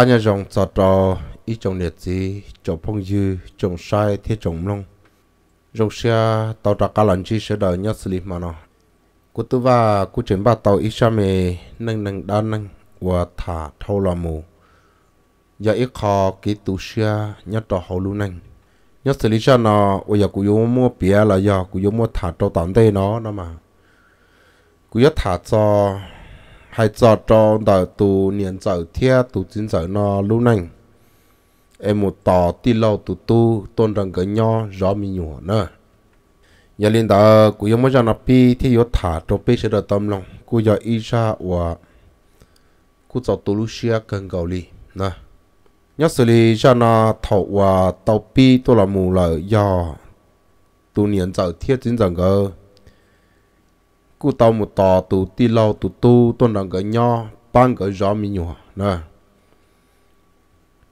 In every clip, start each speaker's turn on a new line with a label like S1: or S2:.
S1: anh cá nhà rồng cho trò ít trồng liệt gì trồng phong dư trồng sai thiết trồng lông rồng xe tàu trà cá lần chi sẽ đợi nhớ xử lý mà nó cú tư và cú chuyển ba tàu ít xa mề nâng nâng đa nâng và thả thâu là mù. Giờ ít khó ký tù xe nhớ trò hậu lưu nâng. Nhớ xử lý cho nó bây giờ cú yếu mua bia là giờ cú yếu mua thả trâu tạm đây nó nó mà. Cú yếu thả cho hay cho cho đợi tu niên trở thiết tu chính trở nó lưu nành. Em một tò ti lâu tu tu, tôn rằng cái nho, rõ mi nhủa nữa giờ liên đó cũng yếu mua cho nó pi thì yếu thả cho pi sẽ được tâm lòng. Cũng giờ ít ra và cũng cho tu lu xia cần cầu li nè nhớ xử lý cho nó thầu và tàu pi tôi là mù lợi do tu niên trở thiết chính rằng cái cú tàu một tò tu ti lâu tu tu tuần đằng cái nho ban cái gió mi nhua nè.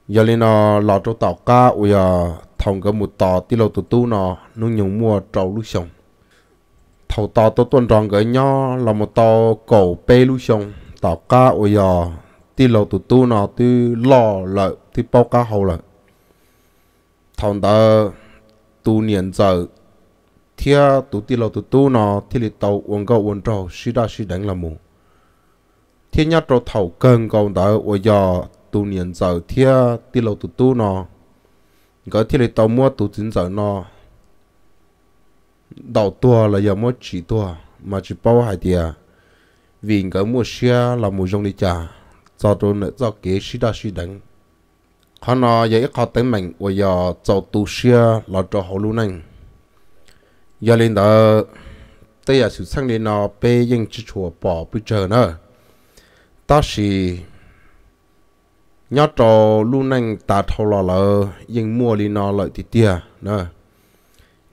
S1: Giờ lên nó lọ trâu tàu cá ui à thòng cái một tò ti lâu tu tu nó nung nhung mua trâu lúc sông thầu tàu tôi tuần rằng cái nho là một tàu cổ bê lúc sông tàu cá ui à ti lâu tu tu nó tu lo lợi thì bao cá hậu lợi. Thằng tờ tu niên giờ thia tu ti lo tu tu nó thì li tàu uống gạo uống trầu xí đa xí đánh là mù. Thiên nhát trầu thầu cơn cầu đỡ ở giờ tu niên giờ thia ti lo tu tu nó. Cái thì li tàu mua tu chính giờ nó. Đầu tua là giờ mua chỉ tua, mà chỉ bao hai tia vì cái mua xe là mua trong đi trả cho tôi nữa cho kế xí đa xí đánh. Họ giờ vậy họ tính mình và giờ cho tu sửa là cho họ luôn anh giờ lên đó đây là sự sang lên nó bê yên chỉ chùa bỏ bây giờ nữa ta chỉ nhớ cho luôn anh ta thâu là là yên mua lên nó lợi thì tia nữa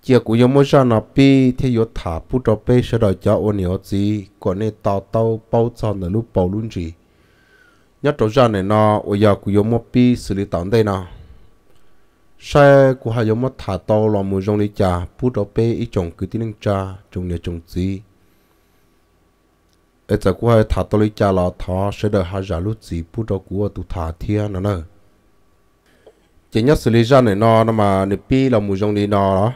S1: chia của yêu mua ra nó bê thì yếu thả bút cho bê sẽ đòi cho ôn hiểu gì còn nên tao tao bao cho nó lúc bao luôn gì nhớ trâu ra này nó ôi giờ cũng có một bê xử lý tận đây nào sai của hai giống mắt thả to là mùi rong đi trà, bút đó bê ít chồng cứ tin cha trồng nhà trồng gì ở giờ của hai thả to lý trà là thọ sẽ đợi hai giả lúc gì bút đó của tụ thả thiên nó nè. chỉ nhớ xử lý ra này nó nó mà nếp pi là mùi rong đi nó đó.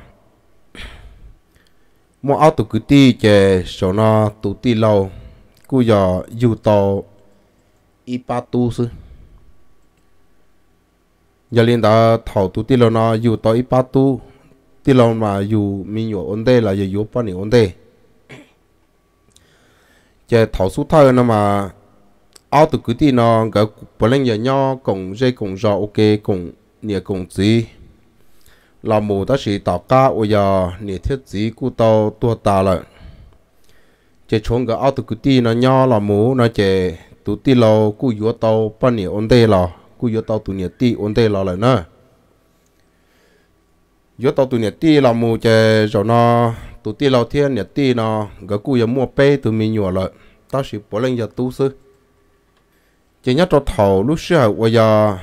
S1: Mua áo tụ cứ ti chè sổ nó tụ ti lâu. Cú giờ yêu tàu ipa tu sư giờ liên đó thầu tu ti lâu nó, dù tới ba tu, ti lâu mà dù mình yêu ổn định là yêu bao nhiêu ổn định giờ thầu số thơ nó mà áo tu cứ ti nó, cái bữa lên giờ nhau cùng dây cùng rõ ok cùng nhà cùng gì là mù ta chỉ tạo ca, ôi giờ nhà thiết gì của tao tua ta lại. Chỉ chống cái áo tu cứ ti nó nhau là mù, nó chỉ tu ti lo ku yo tao pa ni on de lo ku yo tao tu ni ti on de lo lại nữa yo tao tu ni ti là mu che rồi nó tu ti lo thiên ni ti nó cái ku yo mua pe tu mi nhỏ lại tao chỉ bỏ lên giờ tu sư chỉ nhớ cho thầu lúc xưa bây giờ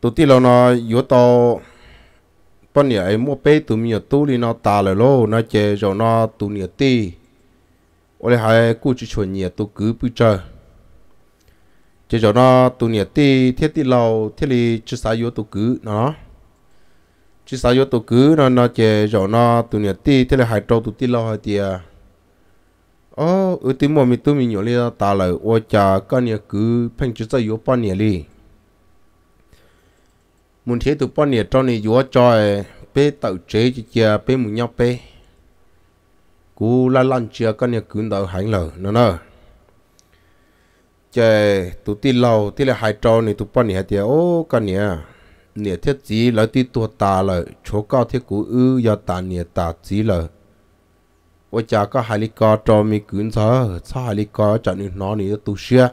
S1: tu ti lo nó yo tao pa ni ai mua pe tu mi tu li nó ta lại lo nó che rồi nó tu ni ti 我哋系顾住全嘢都举不着， chứ cho nó tu nhiệt ti thiết ti lâu, thiết li chư sa yếu tu cứ, nó chư sa yếu tu cứ, nó nó chỉ cho nó tu nhiệt ti thiết là hai trâu tu ti lâu hai tia à ở ừ, tí mồm mình tụ mình nhổ li ta lại ô cha con nhiệt cứ, phanh chỉ sao yếu bao nhiêu li muốn thế tụ bao nhiêu trong này yếu trời bé tạo chế chỉ chia bé muốn nhau bé cú la lan chia con nhiệt cứ đầu hành lở nó nó chè tụ ti lâu, ti là hai trâu này tụ bao nhiêu tiền ô cái này nè, thiết chỉ là ti tua ta là chỗ cao thiết cú ư giờ ta nè ta chỉ là ô, cha, có hai lý co trâu mi cứ sao sao hai lý co chả nên nó này tụ xia.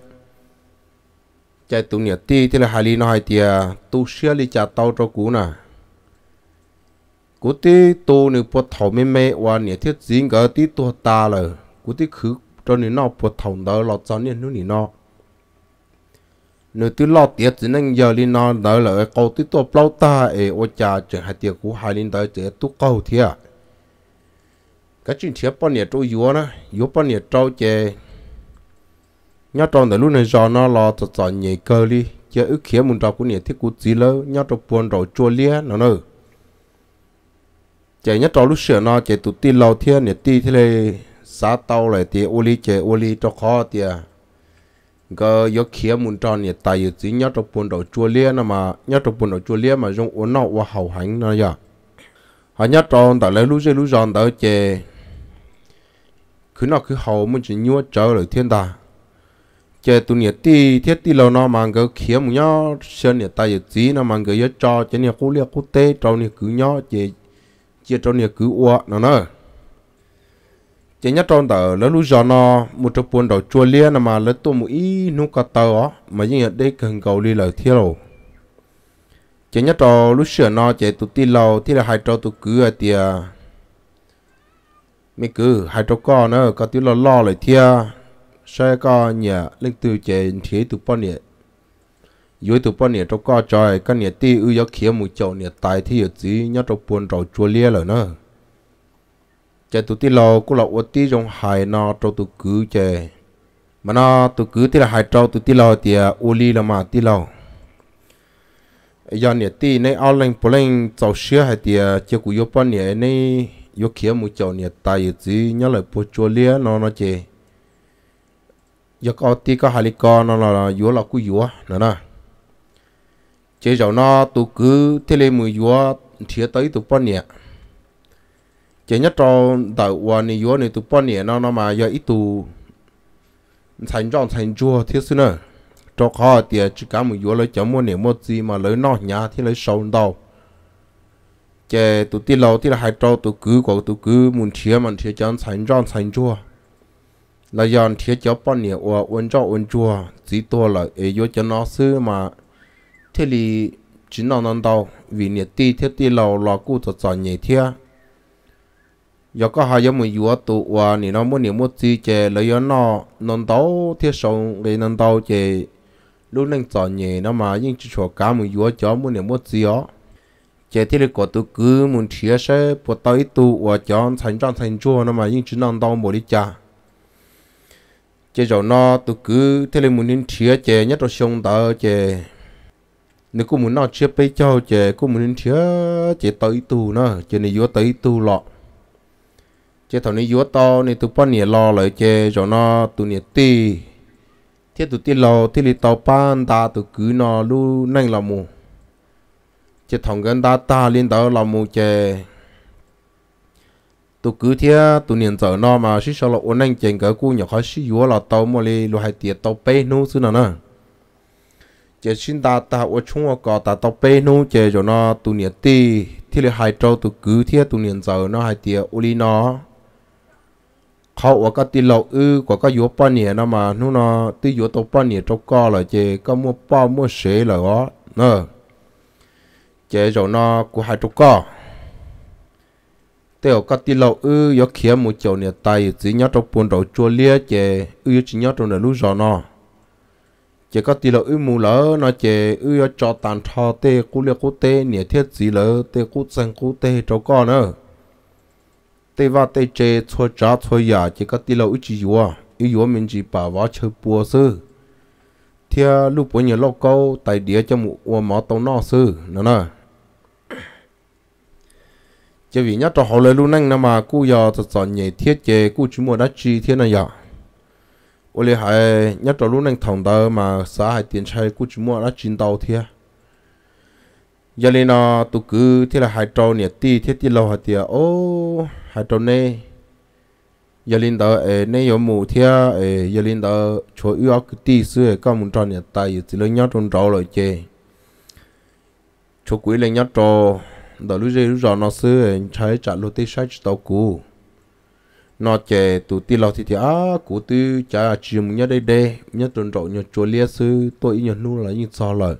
S1: Chè tụ nè, ti ti là hai lý nó hai tiền tụ xia lý cha tao cho cú nè. Cú ti tu này bột thầu mê mê và nhẹ thiết chỉ cái ti tu ta là cú ti khứ cho nên nó bột thầu đó là cho nên này nó nếu tôi lo tiếc chỉ nên giờ đi nó đó là câu tí tu bao ta ấy ô cha chẳng hạn tiệt của hai linh tới chỉ tu câu thiệt cái chuyện thiệt bao nhiêu trâu yếu nè yếu bao nhiêu trâu chè nhớ trong đời lúc này gió nó lo cho cho nhẹ cơ đi chứ ước khía muốn trâu của nhẹ thiết của gì lỡ nhớ trong buồn rồi chua lia nó nữa chạy nhớ trong lúc sửa nó chạy tụt tin lâu thiên nhẹ ti thế này xã tàu lại thì ô li chạy ô li cho khó thì cái yếu khía muốn trò nhẹ tài yếu chỉ nhớ trong buồn đầu chua lia nó mà nhớ trong buồn đầu chua lia mà dùng ổn nó và hậu hành nó giờ họ nhớ trong tại lấy lúc chơi lúc giòn tới chạy cứ nọ cứ hậu muốn chỉ nhua chờ lại thiên ta, chế tu nhiệt ti thiết ti lâu nó mang cái khía một nhó sơn nhiệt tay tí nó mang cái cho. Chế nhiệt cô liệt cô tê trong nhiệt cứ nhó chế chế trong nhiệt cứ uo nó nữa chỉ nhất trong tờ lớn lúc giờ nó một trâu buồn đầu chua lia mà lớn tôi một ít nút cả tờ á mà như hiện đây cần cầu đi lời thiêu rồi chế nhất trong lúc sửa nó chỉ tụ tin lâu thì là hai trâu tụ cứ ở tiề mấy cứ, hai trâu con nữa, có tiếng lo lo lại thiê sẽ có nhà linh từ chế thế tụ bao nhiêu dưới tụ bao nhiêu trâu con trời cái nhà ti ư yếu kia một chỗ nhà tài thì ở dưới nhất trong buồn đầu chua lia rồi nữa chạy tụi ti lò cũng là ô ti trong hai nó trâu tụi cứ chạy mà nó tụi cứ thì là hai trâu tụi ti lò thì à, ô ly là mà ti lò giờ này ti này ao lên bò lên cháu xưa hay thì chỉ cũng yếu bao nhiêu này yếu kia một chỗ này, tay ở gì nhớ lại bố chua lia nó nó chạy giờ có tí có hai con nó là yếu là cú yếu nữa nè chế rồi nó tụi cứ thế lên mùi yếu thiệt tới tụi bao nhiêu chỉ nhất cho đại quan này dúa này tụ bao nhiêu nó nó mà giờ ít tụ thành trong thành chua thiết sư nữa cho khó thì chỉ cả một dúa lấy chấm mua niệm, một gì mà lấy nó nhà thì lấy sâu đâu chỉ tụ tí lâu thì là hai trâu tụ cứ của tụ cứ muốn thiệt mà thiệt chẳng thành trong thành chua là dọn thiết cho bọn nhẹ và ôn cho ôn chua chỉ to là ấy yo cho nó sư mà. Thế thì chỉ nó nó đâu vì nhẹ ti thiết ti lâu là cụ cho chọn nhẹ thiết giờ có hai giờ mình vừa tụ và nè nó muốn nhẹ muốn chi chè lấy yo nó nằm tàu thiết sống cái nằm tàu chè lúc nên chọn nhẹ nó mà nhưng chỉ cho cá mình vừa cho muốn nhẹ muốn chi ó chè thì có tụ cứ muốn thiết sẽ bắt ít tụ và cho thành trang thành chua nó mà nhưng chỉ nằm tàu một đi cha chè rồi nó tụ cứ thế là muốn nên chia chè nhất là sông tàu chè nếu cũng muốn nó chia bây cho chè cũng muốn nên chia tàu ít tụ nó chè này vừa tàu ít tụ lọ chế thằng này yếu to này tụi bọn nhiêu lo lại chế rồi nó tụi nhiệt ti. Thế tụi ti lo thì lì tàu pan ta tụi cứ nó lu nhanh là mù. Chế thằng gần ta ta liên tàu là mù chế tụi cứ thế tụi niệm giờ nó mà xí sau là ôn anh chèn cái cu nhỏ khó xí yếu là tàu mà lì lo hai tiệt tàu bê nô xí nào nè chế xin ta ta ở chung ở có ta tàu bê nô chế cho nó tụi niệm ti. Thì là hai trâu tụi cứ thế tụi niệm giờ nó hai tiệt ô li nó họ ở cái tì lậu ư, của cái yếu bao nhiêu nó mà nó nó tì yếu tàu bao nhiêu trâu co là chỉ có mua bao mua sế là đó nè chỉ rồi nó, của hai trâu co tiêu có tí lâu ư yếu kia một chỗ nè tay chỉ nhớ trong buồn đầu chua lia chè ư, chỉ nhớ trong nè lú giò nó. Chè có tí lâu ư, mù lỡ, nó chè ư yếu cho tàn thọ tê cú lia cú tê, nè, thiết gì lỡ, tê cú chân cú tê cho con nữa tê va tê chê cho trả cho giả chè có tí lâu ư chỉ yếu ư yếu mình chỉ bảo vào chơi bùa sư. Thia lúc bữa nhiều lâu câu tại địa cho một ô mỏ tàu nọ sư nữa nè. Chỉ vì nhớ cho họ lời luôn năng mà cú giờ thật sự nhẹ thiết chế cú chỉ mua đá chi thế này giờ ô lê hay nhớ cho luôn năng thòng tờ mà xã hay tiền chơi cú chỉ mua đá chín tàu thế giờ lên nó tụ cứ thế là hai trâu nè ti thế ti lâu hạt tiệt ô, hai trâu này giờ lên đó ê này có mù thế, ê, giờ lên đó chỗ ưu ác ti xưa có muốn trâu nè tay chỉ lấy nhát trong trâu rồi chơi chỗ quỷ lấy nhát trâu đó lúc giờ lúc giờ nó sư trái chặt lô tê sai tàu cũ nó chè tụ tì lò thì thì, á cũ tư chả chìm nhớ đây đây nhớ trong trâu, nhớ chùa lia sư tôi nhớ nu là như sao lời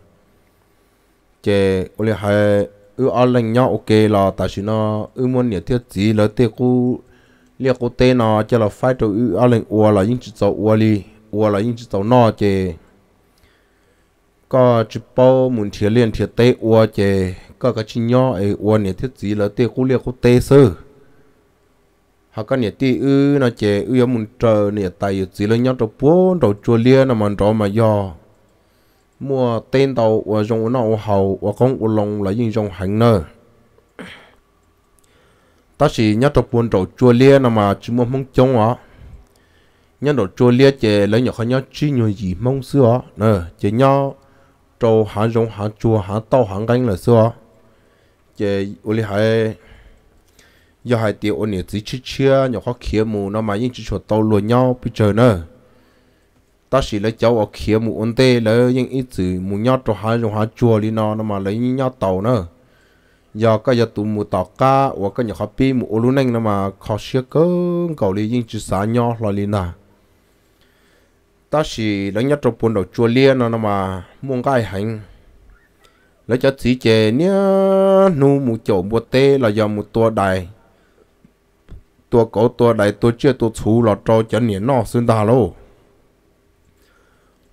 S1: chế ô lê hai, ư ở lành nhau, ok là tại vì nó, ư muốn nhớ thiết gì là tê cú lia cú tê nó chế là phải cho ư ở lành ua là những chỉ tàu ua li ua là những chỉ tàu nó chế có chỉ bao muốn thiệt liền thiệt tê ua chế có cái chi nhỏ ấy uốn này thiết gì là tê cú liệt cú tê sơ. Họ có nhiệt ti ư, nó chế ư muốn chờ nhiệt tay gì là nhau đầu bốn đầu chua lia, nó mà đó mà do mua tên tàu và dùng nó hậu và con u lòng là những dùng hành nơ? Ta chỉ nhớ tập quân đầu chua lia nào mà chỉ mua mong chống á. Nhớ đồ chua lia chè lấy nhỏ khó nhớ chi nhiều gì mong xưa nè chè nhớ trâu hạ dùng hạ chua hạ tàu hạ canh là xưa chè u li hai giờ hai tiêu ôn nhiệt chỉ chia, nhỏ khó khía mù, nó mà những chỉ chuột tàu luôn nhau bây giờ nữa ta chỉ lấy cháu ở kia một ổn tê lấy những ít chữ mù nhót cho hai dùng hai chùa đi nó nó mà lấy nhót tàu nữa. Giờ cái giờ tụ mù tọt cá hoặc cái nhà copy một ổn nên nó mà khó xia cơ cầu lấy những chữ xá nhó là đi nà. Ta chỉ lấy nhót cho buồn đầu chùa liền nó mà muốn cái hành. Lấy cho chỉ chè nhá, nu một chỗ mù tê là giờ một tua đài. Tua cổ tua đài, tua chưa tua chú là cho chân nhẹ nó xin ta luôn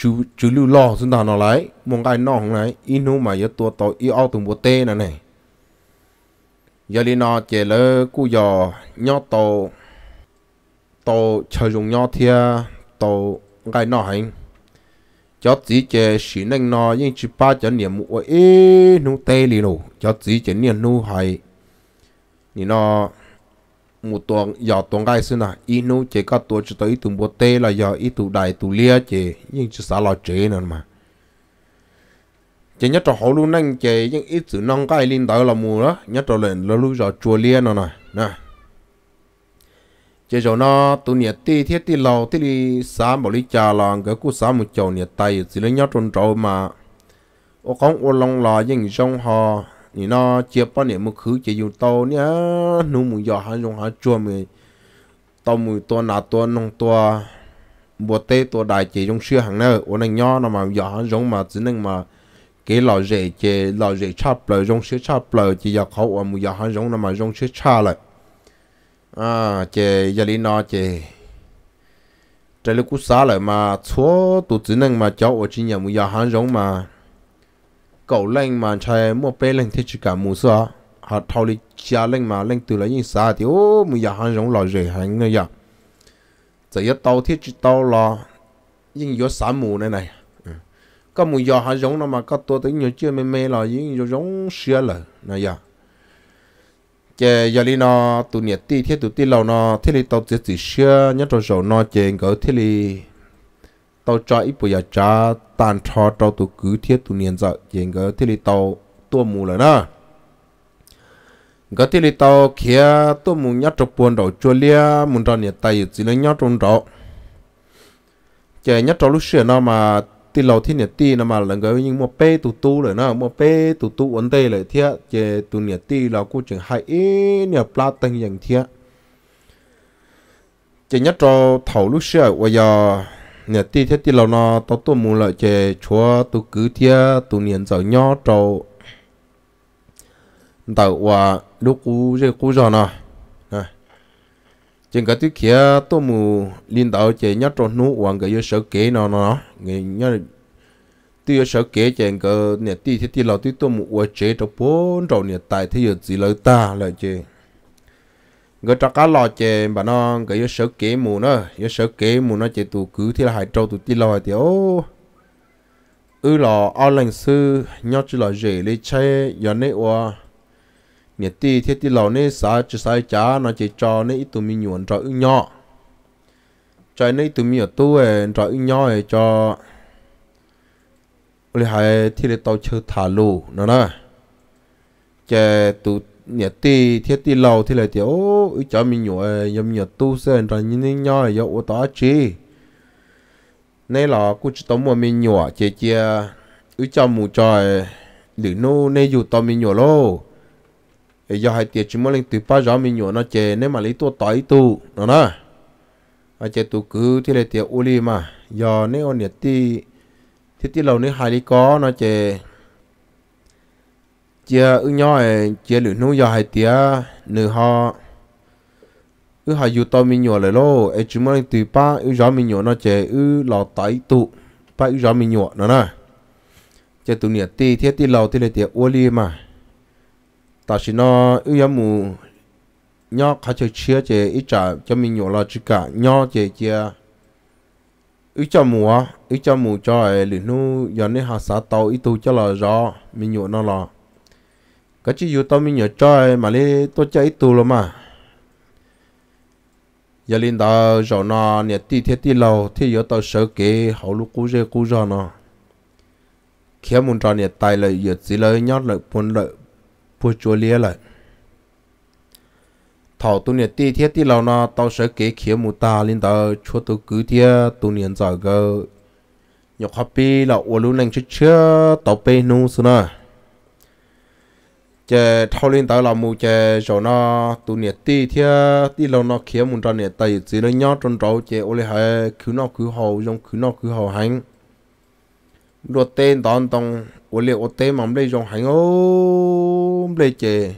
S1: chú chú lưu lo xin tao nó lại mong cái không này in hú mà giờ tua tàu yêu ao từng bộ tê này này. Giờ đi nó chè lơ cú giờ nhó tàu. Tàu chờ dùng nhó thia. Tàu cái nó hành. Cho chỉ chè xí nên nó nhưng chỉ ba cho niệm một ê nu tê li nụ cho chỉ chè niệm nu hay ni nó một tuần, giờ tuần gai xưa nè inu chỉ có tuổi chỉ tới tuần bộ tê là giờ ít tụ đại tụ lia chỉ nhưng chỉ xả lo chế nữa mà. Chỉ nhất trò hậu luôn năng chỉ nhưng ít sự nông cái linh tới là mù đó. Nhất trò lên là lúc giờ chùa lia nữa nè nè. Chỉ cho nó tụ nhiệt ti thiết ti lâu ti đi xả bảo lý trà là cái cú xả một chậu nhiệt tay, chỉ lấy nhất tròn trâu mà. Ô con ô long là nhưng trong họ ni nó chia bao nhiêu một khứ chỉ dùng tàu nhá nu mu giờ hắn dùng hắn chua mì tàu mu to nà to nông to bùa tê to đại chỉ dùng xưa hàng nữa ôn anh nhỏ nó mà giờ hắn dùng mà chỉ nên mà cái lò rễ chỉ lò rễ chắp lời dùng xưa chắp lời chỉ giờ khẩu ở mu giờ hắn dùng nó mà dùng xưa cha lại à chỉ giờ đi nó chỉ这里古啥了嘛？错都只能嘛叫我今年木要喊用嘛。 cậu lên mà chơi mua bé lên thì chỉ cả mù sao họ thâu đi chia lên mà lên từ lấy những xa thì, ô, mù giờ hàng giống lò rể hàng này giờ giờ yếu tàu thiết chỉ tàu là những yếu sản mù này này. Ừ. Có mù giờ hàng giống nó mà, có tôi tính nhiều chưa, mê mê là những giống xưa là này giờ chè giờ đi nó tụ nhiệt ti thiết tụ ti lâu nó, thiết li tàu chỉ chỉ xưa nhất rồi rồi nó chè cỡ thiết li tàu cho ít bây giờ tàn cho tàu tụ cứ thiết tụ niên giờ hiện cái thiết lý tàu tua mù rồi nè. Cái thiết lý tàu kia tua mù nhát trong buồn đầu chua lia muốn cho nhiệt tay chỉ lấy nhát trong đó chạy nhát trong lúc xưa nó mà tì lâu thì nhiệt tì nó mà lần cái những một pe tụ tu rồi nè một pe tụ tu vấn tê lại thiết chạy tụ nhiệt tì là cũng chừng hai ít nhiệt plat tăng dạng thiết. Chạy nhát trong thầu lúc xưa, bây giờ nhà ti thế ti lâu nó tao tôi muốn lại chơi chúa tôi cứ thia tôi niệm giờ nhỏ trâu đầu và lúc cũ chơi cũ rồi nè trên cái thứ kia tôi muốn liên đạo chơi nhớ trâu nụ hoàng cái sở kế nó nó người nhớ tuy sở kế trên cái nhà ti thế ti lâu tôi tôi muốn qua chơi trâu bốn trâu nhà tại thế giờ chỉ lợi ta lại chơi người cho cá lò chè, bà nó, cái sợ kế mù nó. Yếu sợ kế mù nó chè tụ cứ thì là hai trâu tụ ti lò thì ô ư lò, ao lành sư nhau chỉ lò dễ lấy chơi giờ này qua nhiệt ti thiết ti lò này sa chỉ sa chả nó chỉ cho này tụ mi nhuận cho ư nhỏ cho này tụ mi ở tu e, ấy e cho ư nhỏ ấy cho. Lấy hai thì lấy tàu chơi thả lù, nó nè. Chè tụ nhà ti thiết ti lâu thì lại tiểu cho mình nhổ ờ, nhầm nhà tu sơn rồi như thế nhau là dậu tao chi. Nay là cô chỉ tóm mà mình nhổ chế chia ứ cho mù trời lử nô nay dù tao mình nhổ lô. Giờ hai tiệt chỉ muốn lên từ ba giờ mình nhổ nó chè nếu mà lấy tua tỏi tu nó nè à chè tu cứ, thì là tiểu uli li mà. Giờ nếu ông nhiệt ti thiết ti lâu nếu hai đi có, nó chè chia ư nhỏ chia lửa nung giờ hai tía, nửa họ. Ư hai dù to mình nhỏ lại lô, ấy chúng mình từ ba ư gió mình nhỏ nó chế ư lò tái tụ ba ư gió mình nhỏ nó nè chế tụ nhiệt ti thiết ti lâu thì lại tiệt ô li mà. Ta chỉ nó ư gió mù nhỏ khá chơi chia chế ít trả cho mình nhỏ là chỉ cả nhỏ chế chia ít cho mùa ít cho mùa cho lửa nu giờ này hạ xã tàu ít tụ cho là rõ mình nhỏ nó là cái chỉ yêu tao mình nhớ chơi mà lấy tôi chơi ít tu rồi mà giờ linh đào rồi nó nè ti thiết ti lâu thì giờ tao sợ kế hậu lúc cú rê cú rồi nó khi muốn cho nè, tài lại giờ chỉ lấy nhót lại buồn lại buồn chua lia lại thảo tu nè ti thiết ti lâu nó tao sợ kế khi muốn ta linh đào chúa tu cứ thế tu niệm giờ cái nhọc happy là ô lu neng chưa tao pe nu nữa chè thâu lên tới là mù chè cho nó tụ nhiệt ti thia ti lâu nó kia muốn cho nhiệt tay chỉ nó nhót trong trâu chè ô lê hay cứ nó cứ hậu trong cứ nó cứ hậu hành đồ tên đón tông, ô lê ô tên mà lấy trong hành ô lấy chè.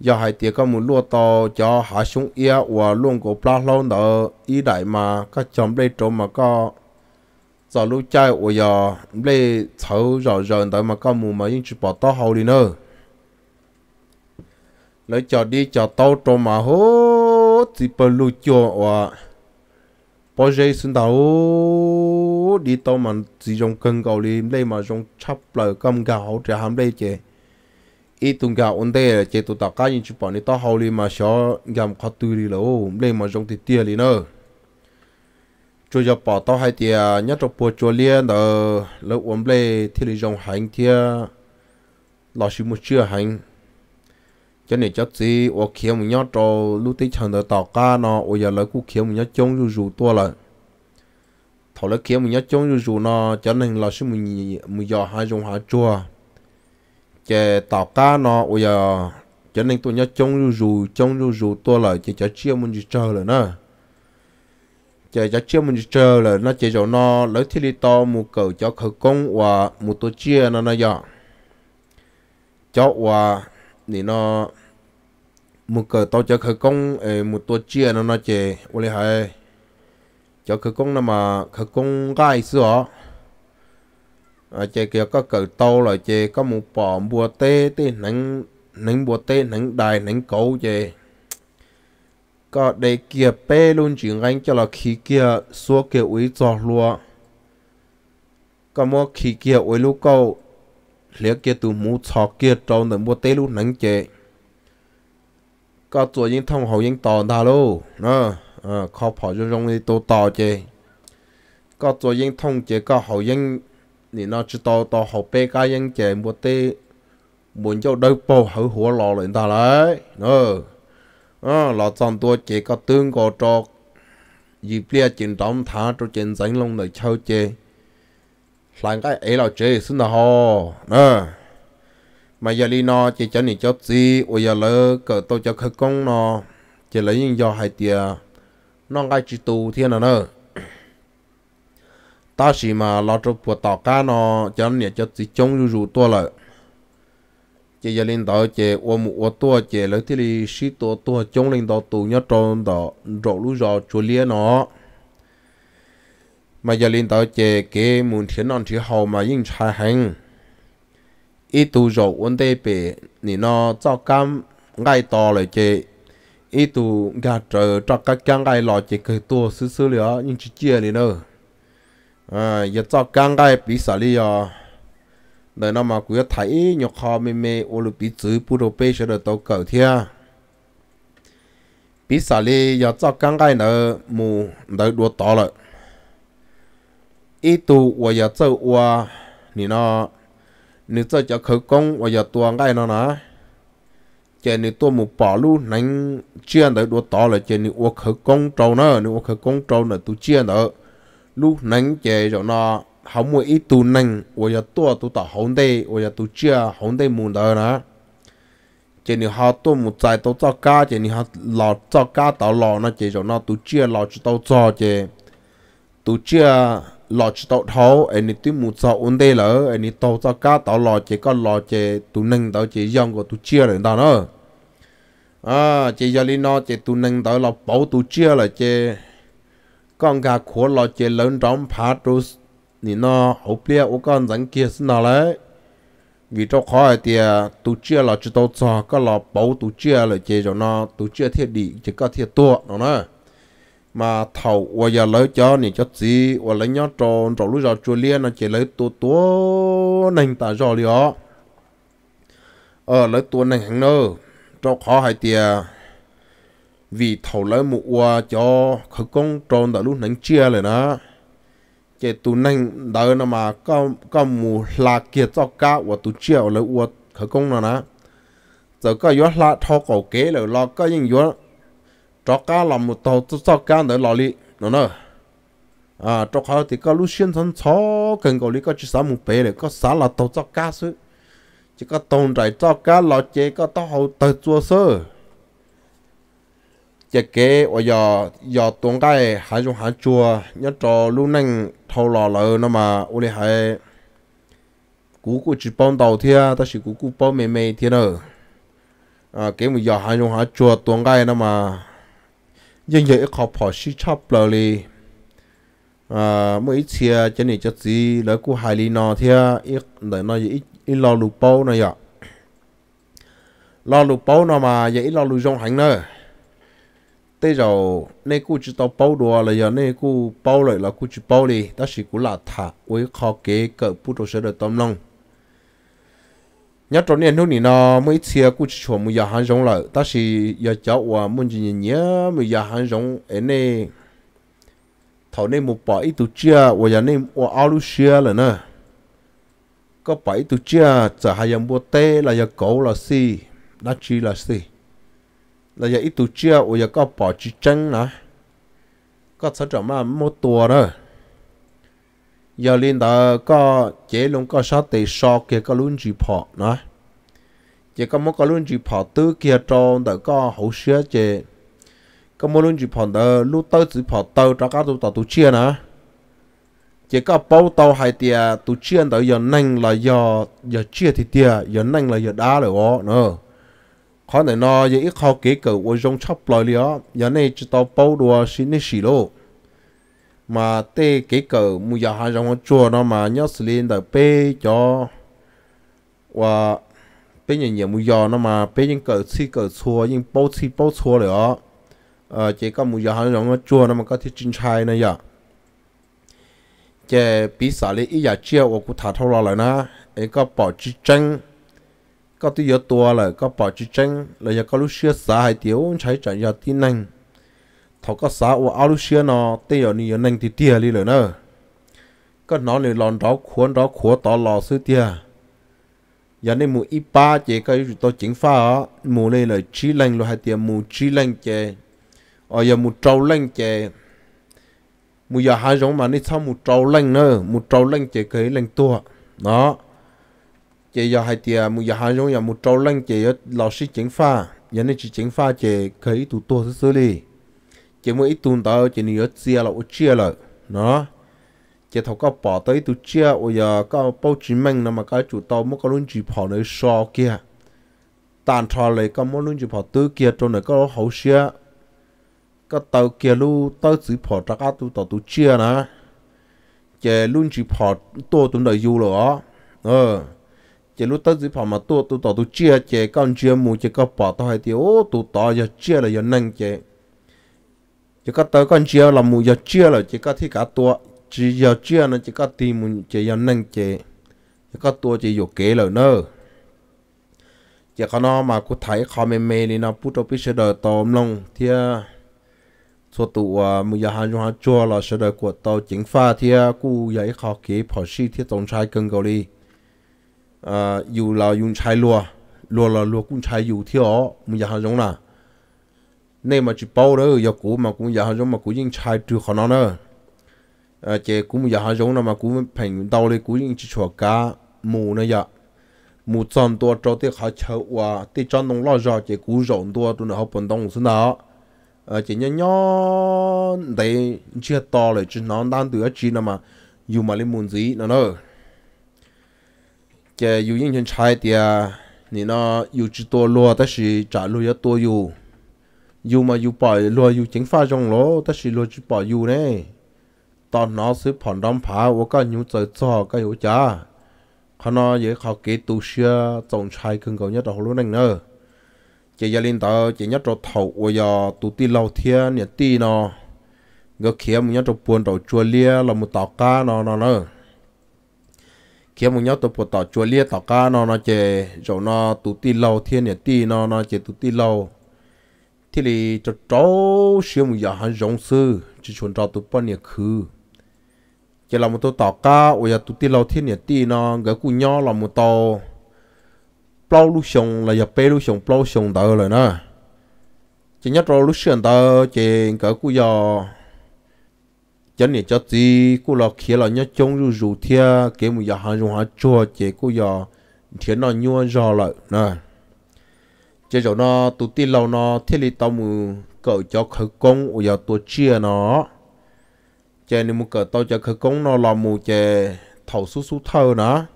S1: Giờ hai tiệc có muốn lúa to, cho hạ xuống ia và luôn có plasma nữa ý đại mà các chồng lấy trộm mà có giờ lúc chơi ở giờ, lấy cháu rồi rồi tới mà có mù mà những chỉ bỏ to hậu đi nữa lấy cho đi cho tao cho mà hố chỉ bỏ lúc cho và bỏ dây xuống đầu đi tao mà chỉ dùng cân cầu đi lấy mà dùng chắp lại cầm gạo để ham lấy chứ ít tung gạo ổn đây chứ tụi tao cá những chỉ bỏ đi tao hậu đi mà sợ gầm khó tư đi lâu lấy mà dùng thì tiền đi nữa chú giờ bỏ tao hai tia nhất trong bộ chú liên ở lớp ổn lệ thì lý dòng hành tia là sự một chưa hành. Cho nên chắc gì ở kia mình nhớ cho lúc tí chẳng được tao ca nó ở giờ lấy cú kia mình nhớ trông rủ rù tua lại. Thầu lấy kia nhớ nhát trông rủ rù nó cho nên là sự mình mình giờ hai dòng hai chua chè tao ca nó ở giờ cho nên tôi nhớ chống rủ rủ chống rủ rủ tua lại chỉ cho chia mình gì chờ rồi nữa chỉ cho chưa mình chờ là nó chỉ cho nó lấy thiết đi to một cầu cho khởi công và một tổ chia nó nó giờ cho và thì nó một cầu to cho khởi công một tổ chia nó nó chỉ ô hay cho khởi công nó mà khởi công gai xưa. À chỉ kia có cầu to là chỉ có một bò bùa tê tê nắng nắng bùa tê, nắng đài, nắng cầu chỉ ก็ได้เกียเป้ลุนจึงกันจะละขี้เกียสัวเกียอุ้ยจอลัวก็มัวขี้เกียอุ้ยลูกเก้าเหลือเกียตูหมูชอเกียจองหนึ่งบัวเตลูหนังเจก็ตัวยิงท่องหอยิงต่อดาโลเนอะเออเขาพอจะลงในตัวต่อเจก็ตัวยิงท่องเจก็หอยิงนี่นอจะต่อต่อหอเป้ก็ยิงเจบัวเตบุญเจ้าได้ปูหัวหล่อเลยตาเลยเนอะ à là chọn tua chỉ có tương có cho dịp lia chuyện đóng thả cho chuyện dành lòng để chơi chơi làm cái ấy là chơi xin là ho nè ờ. mà giờ đi nó chỉ cho 你 cho gì, ôi giờ lỡ cỡ tôi cho khởi công nó chỉ lấy những do hai tia nó ngay chỉ tu thiên là nữa ta chỉ mà lo cho buộc tỏ cá nó cho nó cho gì chống rủ rủ tua lại chỉ giờ linh đạo chỉ ô một ô tua chỉ lấy thì li sĩ tua tua chống linh đạo tụ nhớ trong đó, rộ lũ rọ chùa lia nó. Mà giờ linh đạo chỉ cái muốn thiên non thì hậu mà yên trái hành ít tu rộ vấn đề bể nị nó cho cam ngay to lại chỉ ít tu gà trở cho các cái ngay lọ chỉ cái tua xứ xứ nữa nhưng chỉ chia liền nữa à giờ cho cái ngay bị xả đi đời nó mà cứ thấy nhọc khó mê mê, ô lục bí chữ bù đồ bê sẽ được tàu cầu thia. Bí xả lì giờ cho căng cái nữa mù đợi đua tỏ rồi ít tu và giờ cho và nè nó nè cho cho khởi công và giờ tua cái nó nè chè nè tua mù bỏ luôn nánh chiên đợi đua tỏ rồi chè nè và khởi công trâu nữa nè và khởi công trâu nữa tu chiên đợi lúc nánh chè rồi nó hậu mùa ít tù nành và giờ tua tụ tỏ hậu đây và giờ tụ chia hậu đây mù đời nữa chỉ nếu họ tụ một trái tụ cho cá chỉ nếu họ lò cho cá tàu lò nó chỉ cho nó tụ chia lò chỉ tàu cho chỉ tụ chia lò chỉ tàu thấu anh ấy tụ một trái ổn đây lỡ anh ấy tàu cho cá tàu lò chỉ có lò chỉ tụ nành tàu chỉ dòng của tụ chia rồi đó nữa à chỉ giờ đi nó chỉ tụ nành tàu lò bảo tụ chia là chỉ con gà khổ lò chỉ lớn trong phá tụ ni nó hậu bia ô con dẫn kia xin nào lấy. Vì cho khó thì tổ chức là chỉ tao cho các là bảo tổ chức là chỉ cho nó. Tổ chức thiết bị chỉ có thiết tua, nó nè mà thầu và giờ lấy cho này cho gì và lấy nhau tròn tròn lúc giờ chua liên, nó chỉ lấy tu tua nành ta cho liền ờ lấy tua nành hàng nữa cho khó hay thì vì thầu lấy một qua cho khởi công tròn tại lúc nành chia rồi đó chế tu nành đỡ nó mà có có mù là kia cho cá và tu chiều là uất khởi công nó nè giờ có yếu là thọ cổ kế rồi lo có những yếu cho cá làm một tàu cho cá để lo li nó nè à cho họ thì có lúc xuyên thân chó, cần cổ lý có chỉ sáu một bể rồi có sáu là tàu cho cá sư chỉ có tồn tại cho cá lo chế, có tàu hậu tự chua sơ. Chế kế và giờ giờ tuần cái hai dùng hai chùa nhớ cho lúc nành thâu lò lợ nó mà ô li hai cú cú chỉ bông đầu thia ta chỉ cú cú bông mềm mềm thia nữa à cái một giờ hai 种 hai chùa tuần cái nó mà nhưng giờ khó bỏ xí chắp lờ li à mỗi chia cho nên cho gì lỡ cú hai li nó thia ít để nó ít ít lo lụt bao này ạ lo lụt bao nó mà giờ lo lụt trong hành nữa thế rồi nay cô chỉ tao bao đồ là giờ nay cô bao lại là cô chỉ bao đi. Đó chỉ cô là thả với khó kế cỡ bút đồ sẽ được tâm lòng. Nhớ trong niên lúc này nó mới chia cô chỉ chuẩn mới giờ hàng rong lại đó chỉ giờ cháu và muốn gì nhớ mới giờ hàng rong ấy này thầu nay một bảy tụ chia và giờ nay và áo lúc chia là nữa có bảy tụ chia giờ hai giờ mua tê là giờ cổ là si đó chỉ là si là giờ ít tuổi chia ôi giờ có bỏ chữ chân nè có sợ cho mà mua tua rồi, giờ lên đó có chế luôn có sao để so kia có luôn chỉ bỏ nè chỉ có một có luôn chỉ bỏ tư kia trong đó có hậu sửa chế có một luôn chỉ bỏ đó lúc tới chỉ bỏ tàu cho các tụ tu chia nè chỉ có bao tàu hai tia tụ chia đó giờ nhanh là giờ giờ chia thì tia giờ nhanh là giờ đá rồi nữa khó này nó giờ ít khó kế cỡ của trong chắp lời liền giờ này chỉ tao bao đùa xin đi xí lô mà tê kế cỡ mua giờ hai trong chùa nó mà nhớ xử lý đợi bê cho và bê nhìn nhìn mua giờ nó mà bê những cỡ xí cỡ chùa những bao xí bao chùa rồi ờ chỉ có mua giờ hai trong chùa nó mà có thể chính chai này vậy chỉ bị xả lý ít giờ chiều và cũng thả thâu lại nè ấy có bỏ chí tranh có tí yếu tua là có bỏ chỉ tranh, là giờ có lúc xưa xã hay tiểu chạy chạy giờ tin năng thọ có xã của áo lúc xưa nó tê ở ni năng thì tia đi rồi nữa có nó này lòn đó khuôn đó khuôn tỏ lò sư tia giờ này mù ít ba chế cái tôi chính pha á này là chi lành rồi hay tiền mù chi lành chế ở ờ, giờ trâu lành chế mù giờ hai giống mà này sau mù trâu lành nữa mù trâu lành chế cái lành tua. Đó chị giờ hai tia một giờ hai giống giờ một trâu lăng chị lão chị 老师 chính pha. Giờ này chỉ chính pha chị kỹ tụ tua sơ sơ đi. Chị mới ít tuần đó chị nhớ chia là ô chia là nó chị thầu có bỏ tới tụ chia ô giờ có bao chí minh mà cái chủ tàu mới có luôn chỉ bỏ nơi so kia. Tàn thọ lại có muốn luôn chỉ bỏ tư kia trong này có hậu xia có tàu kia lu tàu chỉ bỏ ra cái tụ tàu tụ chia nè. Chị luôn chỉ bỏ tua tụ đời du rồi ờ chỉ lúc tới chỉ phải mà tu tu tao tu chia chế con chia mù chế có bỏ tao hay thì ô tu tao giờ chia là giờ nâng chế chỉ có tới con chia là mù giờ chia là chỉ có thi cả tua. Chỉ giờ chia nó chỉ có tìm mù chế giờ nâng chế chỉ có tua chỉ dụ kế là nữa chỉ có nó mà cô thấy khó mê mê thì nó bút đâu biết sẽ đợi tôm lông thì số tụ à mù giờ hai chúng chua là sẽ đợi của tàu chính pha. Thì cũng dạy khó kế bỏ xí thì tổng trai cần cầu đi à dù là dùng chai lúa lúa là lúa cũng chai dù thiếu mình giờ hàng giống là nên mà chỉ bao đó giờ cũ mà cũng giờ hàng giống mà cũng dùng chai trừ khó nó nữa à chế cũng giờ hàng giống là mà cũng thành đầu đây cũng dùng chỉ chua cá mù nữa giờ mù trăm tua cho thì họ chờ qua thì cho nông lo ra chế cũng rộng tua tụi nó học vận động xin đó ờ chỉ nhỏ nhớ để chưa to rồi chỉ nó đang từ ở chỉ nào mà dù mà lên muốn gì nó nữa cái dù những chuyện trái thì ni nó dù chỉ to lo ta chỉ trả lo to dù dù mà dù bỏ lo dù chính pha trong lo, ta chỉ lo chỉ bỏ dù này tao nó sẽ phản đam phá và cái nhu trời cho cái yếu cha khi nó dễ họ kế tu sửa trồng trái cưng cầu nhất là luôn này nữa chỉ gia linh tao chỉ nhất là thầu và giờ tu ti lâu thiên nhiệt ti nó ngược kia mình nhất là buồn đầu chua lia là một tàu cá nó nó nữa khi mình nhất cho buồn tàu chua lia tỏ cá nó nó chè rồi nó tụ ti lâu, thiên nhiệt ti nó nó chè tụ ti lâu. Thì là cho cháu xem một giờ hắn giống sư, chỉ chuẩn cho tụ bao nhiêu khứ. Chỉ là một tàu ca cá và tụ ti lâu, thiên nhiệt ti nó cái cú nhau là một tàu bao lúc xong là giờ bé lúc xong bao xong đỡ rồi nè chỉ nhất rồi lúc xong đỡ chỉ cái cú giờ cho nên cho tí cô lo kia là nhớ trông rủ rủ thia cái một giờ hàng dùng hàng chua chỉ cô giờ thiên nó nhua giò lại nè Chế chỗ nó tụ tin lâu nó thiết lý tao mù cỡ cho khởi công ở giờ tôi chia nó Chế nên mu cỡ tao cho khởi công nó là mù chế thầu số số thơ nữa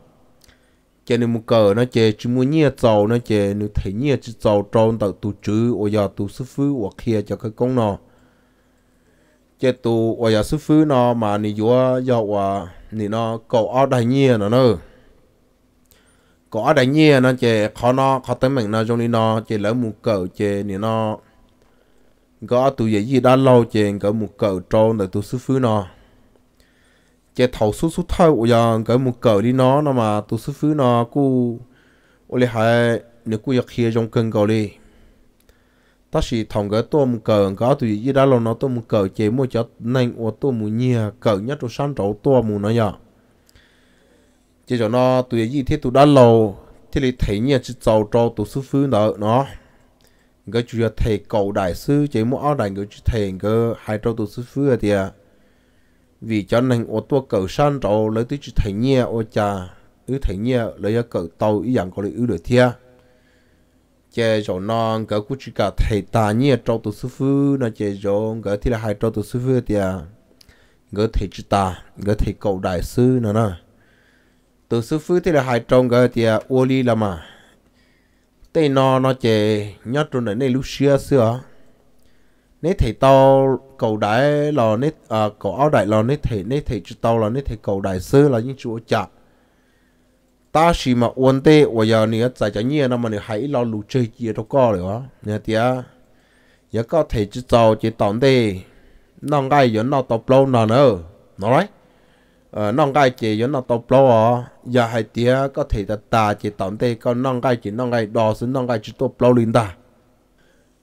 S1: Chế nên mu cỡ nó chế chỉ mu nhia giàu nó chế nếu thấy nhia chỉ giàu trong tàu tụ chữ ở giờ tụ sư phụ hoặc kia cho khởi công nó chế tu và giờ sư phụ nó mà nị vua do và nị nó cầu ở đại nhia nó nữa cầu ở đại nhia nó chế khó nó, khó tới mình nó trong đi nó chế lỡ một cậu chế nị nó. Có tu dễ gì đã lâu chế có một cậu trong để tu sư phụ nó. Chế thầu số số thâu và giờ có một cậu đi nó nó mà tu sư phụ nó cu ôi lê hai, nếu cu giặc kia trong cơn cầu đi ta chỉ thòng cái tôm cờ, có thì gì đã lo nó tôm cờ chế mua cho nên ô tôm mua nhia, cờ nhất trong sáng trâu tôm mua nó nhở chế cho nó tùy gì thế tụi đã lâu, thế thì thấy nhia chỉ giàu trâu tụi sư phụ đó nó. Cái chủ yếu thầy cầu đại sư, chế mua áo đại cái chỉ thầy cái hai trâu tụi sư phụ à thì vì cho nên ô tô cờ sáng trâu lấy tôi chỉ thấy nhia ô cha ứ thấy nhia lấy cờ tàu, ý dạng có lấy ứ được thiệt chế rồi nó cái cú chỉ cả thầy ta nhẹ trâu tu sư phụ nó chế rồi cái thì là hai trâu tu sư phụ thì à cái thầy chỉ ta cái thầy cầu đại sư nữa nè tu sư phụ thì là hai trâu cái thì à ô li là mà tên nó nó chế nhớ trong này này lúc xưa xưa nếu thầy tao cầu đại là nếu à cầu áo đại là nếu thầy nếu thầy chỉ tao là nếu thầy cầu đại sư là những chỗ chặt ta chỉ mà ổn định bây giờ này tại cho nhiều nó mà này hãy lo lù chơi gì đó có rồi á. Nhà tia giờ có thể chỉ giàu chỉ tỏng đi non gai giờ nó tập lâu nào nữa nói. Ờ non gai chỉ giờ nó tập lâu à. Giờ hai tiếc có thể là ta chỉ tỏng đi còn non gai chỉ non gai đó xin non gai chỉ tập lâu lên ta.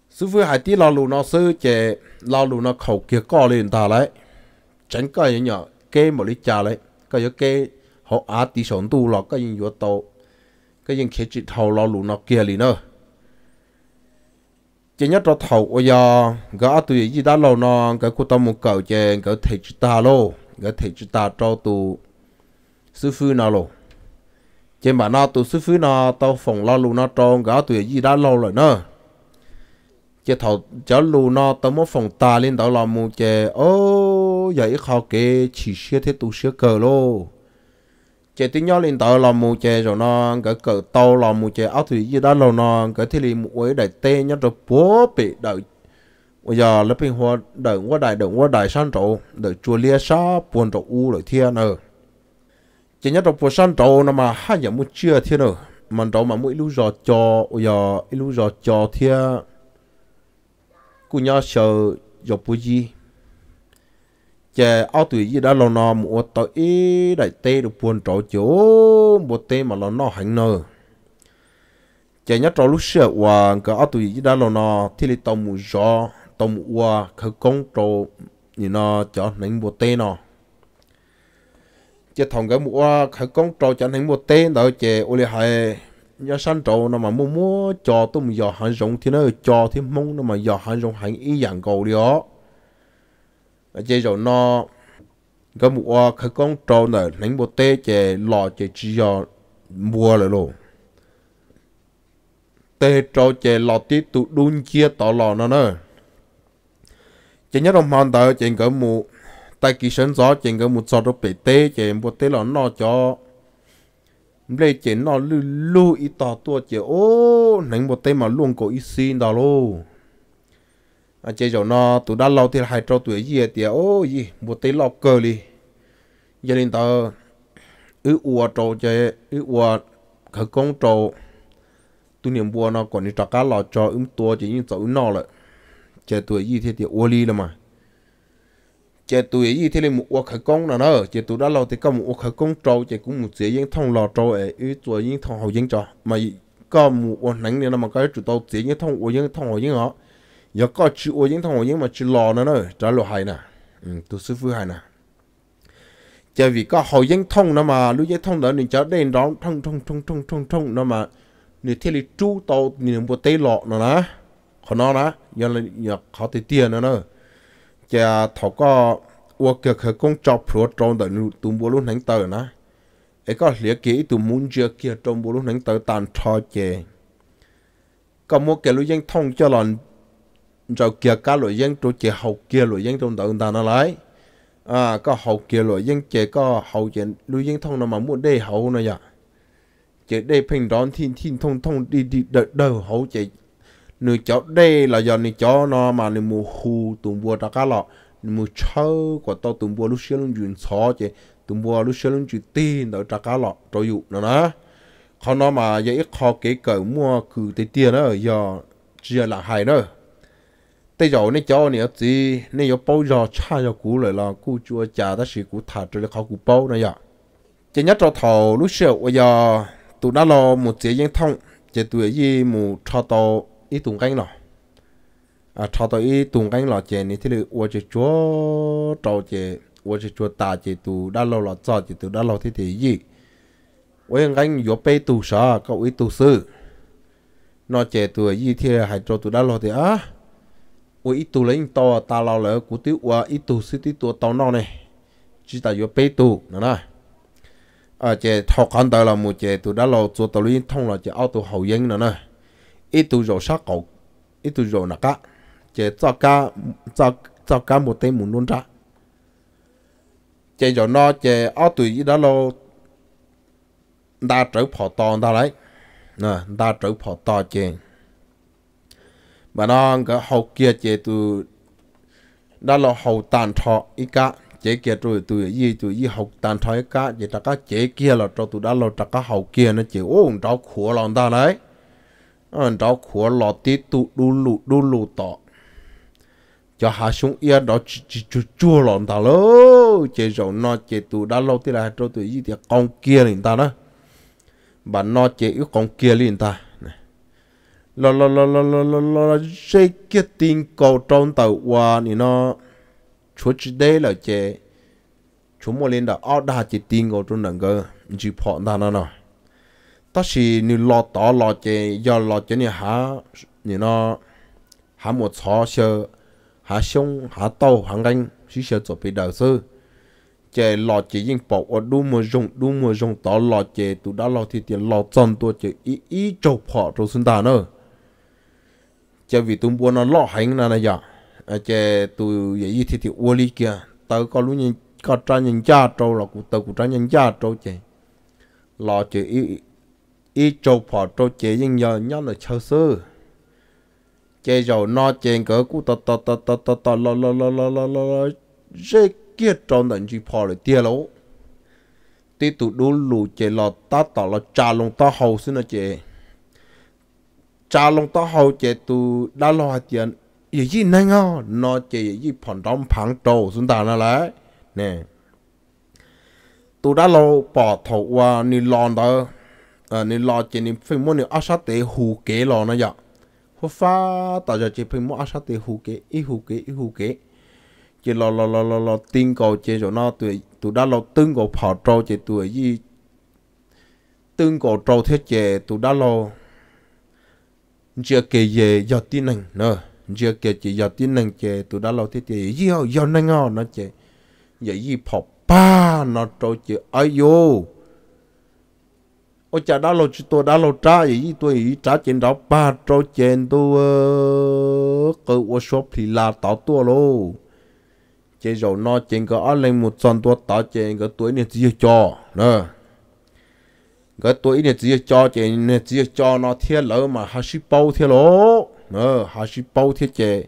S1: Sư phụ hai tiếc lo lù nó sư chỉ lo lù nó khẩu kia có lên ta lại tránh cái nhỏ kê một lít trà lại cái kê họ á tí sống tu lọ, cái gì vừa tàu. Cái gì khi chỉ thầu lọ lù nó kia liền nữa chỉ nhất cho thầu, ôi giờ cái tụi gì đã lâu nó cái cô tâm một cầu chè cái thầy chỉ ta lô cái thầy chỉ ta cho tụ sư phụ nào lô. Chỉ mà nó tụ sư phụ nó tao phòng lo lù nó trong cái tụi gì đã lâu rồi nữa chỉ thầu cho lù nó tao muốn phòng ta lên đó là một chè. Ô vậy khó kể chỉ xe thế tụ xe cờ lô chế tin nhau lên tàu làm mù chế rồi nó cái cỡ tàu làm mù chế áo thủy gì đó rồi nó cái thì liền một đại tê nhau rồi bố bị đợi. Bây giờ lớp bình hoa đợi qua đại đợi qua đại san trụ đợi chùa lia sa buồn trụ u rồi thiên nữa chỉ nhất rồi buồn san trụ nó mà hai giờ muốn chưa thiên nữa mà trụ mà mỗi lúc giờ cho bây giờ lúc giờ cho thiên cũng nhau sợ giờ bùi gì? Chè, ao tuổi gì đó lo nò một tới đại tê được buồn trọ chỗ, một tê mà lo nò hạnh nơ. Chè nhớ trọ lúc xưa và cái ao tuổi gì đó lo nò thì lấy tàu mua gió tàu mua khởi công trọ như nó cho nánh một tê nò chè thằng cái mua khởi công trọ cho nánh một tê đó chè ô li hay nhớ săn trọ nó mà mua mua cho tôi một giò hạnh rộng thì nó cho thì mong nó mà giò hạnh rộng hạnh ý dạng cầu đi đó chế rồi nó cái mua cái con trâu này đánh bộ tê chế lò chế chỉ cho mua lại luôn tê trâu chè lò tí tụ đun chia tỏ lò nó nữa chế nhớ đồng hoàn tờ chế có một tại kỳ sân gió chế có một số đồ bể tê chế bộ tê lò nó cho lấy chế nó lưu lưu ít tỏ tua chế ô nãy bộ tê mà luôn có ít xin đó luôn à chỉ cho nó tụi đã lâu thì hai trâu tuổi gì thì ô gì một tí lọc cơ đi. Gia đình tờ ư ua trâu chỉ ư ua khởi công trâu. Tu niệm bùa nó còn đi trắc cá lọ cho ứng tua chỉ những chỗ nó lại trẻ tuổi gì thì thì ua ly là mà. Trẻ tuổi gì thì là một ua khởi công là nó, trẻ tụi đã lâu thì có một ua khởi công trâu trẻ cũng một dễ những thông lò trâu ấy ư tuổi những thông hậu những cho mà có một ua nắng này mà cái chủ tàu dễ những thông ua những thông hậu những họ giờ có chữ ô những thằng ô những mà chữ lò nữa nữa trả lời hay nè. Ừ, tôi sư phụ hay nè. Chờ vì có hồi dân thông nó mà lúc dân thông đó nên cho đến đó thông thông thông thông thông thông nó mà. Nếu thiết thì chú tàu nên bộ tế lọ nó nè. Khó nó nè giờ là giờ họ thì tiền nữa nè, chờ thọ có ô cực khởi công chọc phổ trong đời tụm bộ lúc nánh tờ nè. Ấy có lẽ kỹ tụm muốn chưa kia trong bộ lúc nánh tờ tàn trò chè có một cái lúc dân thông cho lần rồi kia cá lội dân tôi chỉ hậu kia lội dân trong tận ta nó lại. À có hậu kia lội dân chỉ có hậu dân lối dân thông nó mà muốn đây hậu nó vậy chỉ đây phình đón thiên thiên thông thông đi đi đợi đợi hậu chỉ nửa chó đây là do nửa chó nó mà nửa mù hù tụm bùa ta cá lọ. Nửa mù chơ của tao tụm bùa lúc xưa luôn chuyện xó chỉ tụm bùa lúc xưa luôn chuyện tin đợi ta cá lọ rồi dụ nó nữa khó nó mà khó kế cỡ mua cử tới tiền đó giờ chia là hay đó bây giờ nó cháu, nè gì nè giờ bao giờ cha giờ cũ lại là cũ chua cha ta sĩ cũ thả cho nó khó cũ bao này giờ chỉ nhất cho thầu lúc sau bây giờ tụi nó lo một chế dân thông chỉ tụi gì một cho tàu ít tuần canh rồi à cho tàu ít tuần canh rồi chỉ nè thì là ua chỉ chúa trâu chỉ ua chỉ chúa ta chỉ tụi đã lo là cho chỉ tụi đã lo thì thì gì ôi anh vô bảy tụ sợ cậu ít tụ sư nó chỉ tụi gì thì hãy cho tụi đã lo thì á 我一堵人到大老了，古丢我一堵是的多到那呢，知道有被堵，那那。à chế thọ con đời là một chế tụ đã lâu做到liên thông là chế ao tụ hậu yên nữa nè ít tụ rồi sát cầu ít tụ rồi nè cá chế cho cá cho cho cá một tên muốn luôn ra chế rồi nó chế ao tụ ít đã lâu đa trở phò to ta lấy nè đa trở phò to chế bà nó cái hậu kia chế tu đã lâu hậu tàn thọ ít cả chế kia rồi tụi gì tụi gì hậu tàn thọ ít cả chế ta cái chế kia là cho tụi đã là ta cái hậu kia nó chế. Ô cháu khổ lòng ta đấy. Ờ, Anh cháu khổ lọ tí tụ đu lụ đu lụ tọ. Cho hạ xuống ia đó chỉ chỉ chua chua lòng ta lô chế rồi nó chế tụi đã lâu tí là cho tụi gì thì con kia liền ta đó. Bà nó chế yếu con kia liền ta lo lo lo lo lo lo lo chế kia tin cầu trong tàu qua thì nó. Chúa chỉ đây là chế chúng mua lên đó ở đa chỉ tin ngô trong nâng cơ. Chỉ phò ta nó nó ta chỉ như lo tỏ lo chế do lo chế này há thì nó. Há một chó sơ, há sông, há tàu hàng ganh chỉ sơ cho bị đầu sư chế lo chế yên bỏ ở đu mùa dùng đu mùa dùng tỏ lo chế tụ đã lo thì tiền lo chân tôi chế ý ý châu phò trong sinh ta nữa cho vì tụi buôn nó lo hành là này giờ, à chế tụ vậy thì thì uo lý kia tao có lúc nhìn có tra nhìn cha trâu là cụ tao cụ tra nhìn cha trâu chế lọ chế ý ý trâu phò trâu chế nhưng giờ nhớ là chờ sư chế rồi nó chế cỡ cụ tao tao tao tao tao tao lo lo lo lo lo lo dễ kia trâu đần chỉ phò là tia lỗ. Tí tụ đu lù chế lọ ta tao là cha lông ta hầu xin là chế cha long ta hậu chế tu đã lo tiền. Ý gì nè ngó nó chỉ ý phản đóng phẳng trâu xuống ta nó lại. Nè. Tu đã lo bỏ thầu qua ni lo đó. À ni lo chế ni phim mua ni ác sát để hù kế lo nó vậy. Hoa pha tạo ra chế phim mua ác sát để hù kế ít hù kế ít hù kế. Chế lo lo lo lo lo, tin cầu chế cho nó tu tu đã lâu tương trâu chế tuổi gì tương cầu trâu thế chế tu đã lo chưa kể về giờ tin này nữa chưa kể chỉ giờ tin năng chè, tụi đã lâu thế chè. Gì họ giờ năng họ nó chè. Vậy gì phò ba nó trâu chè. Ai vô? Ôi chả đã lâu chỉ tôi đã lâu trả gì tôi ý trả tiền đó ba trâu tiền tôi cơ ô shop thì là tao tua lô. Chè rồi nó chè cái ăn lên một trăm tua tao chè cái tuổi này chỉ cho, nè cái tuổi này chỉ cho chị này chỉ cho nó thiệt lỡ mà hai sĩ bao thiệt lỗ. Ờ hai sĩ bao thiệt chị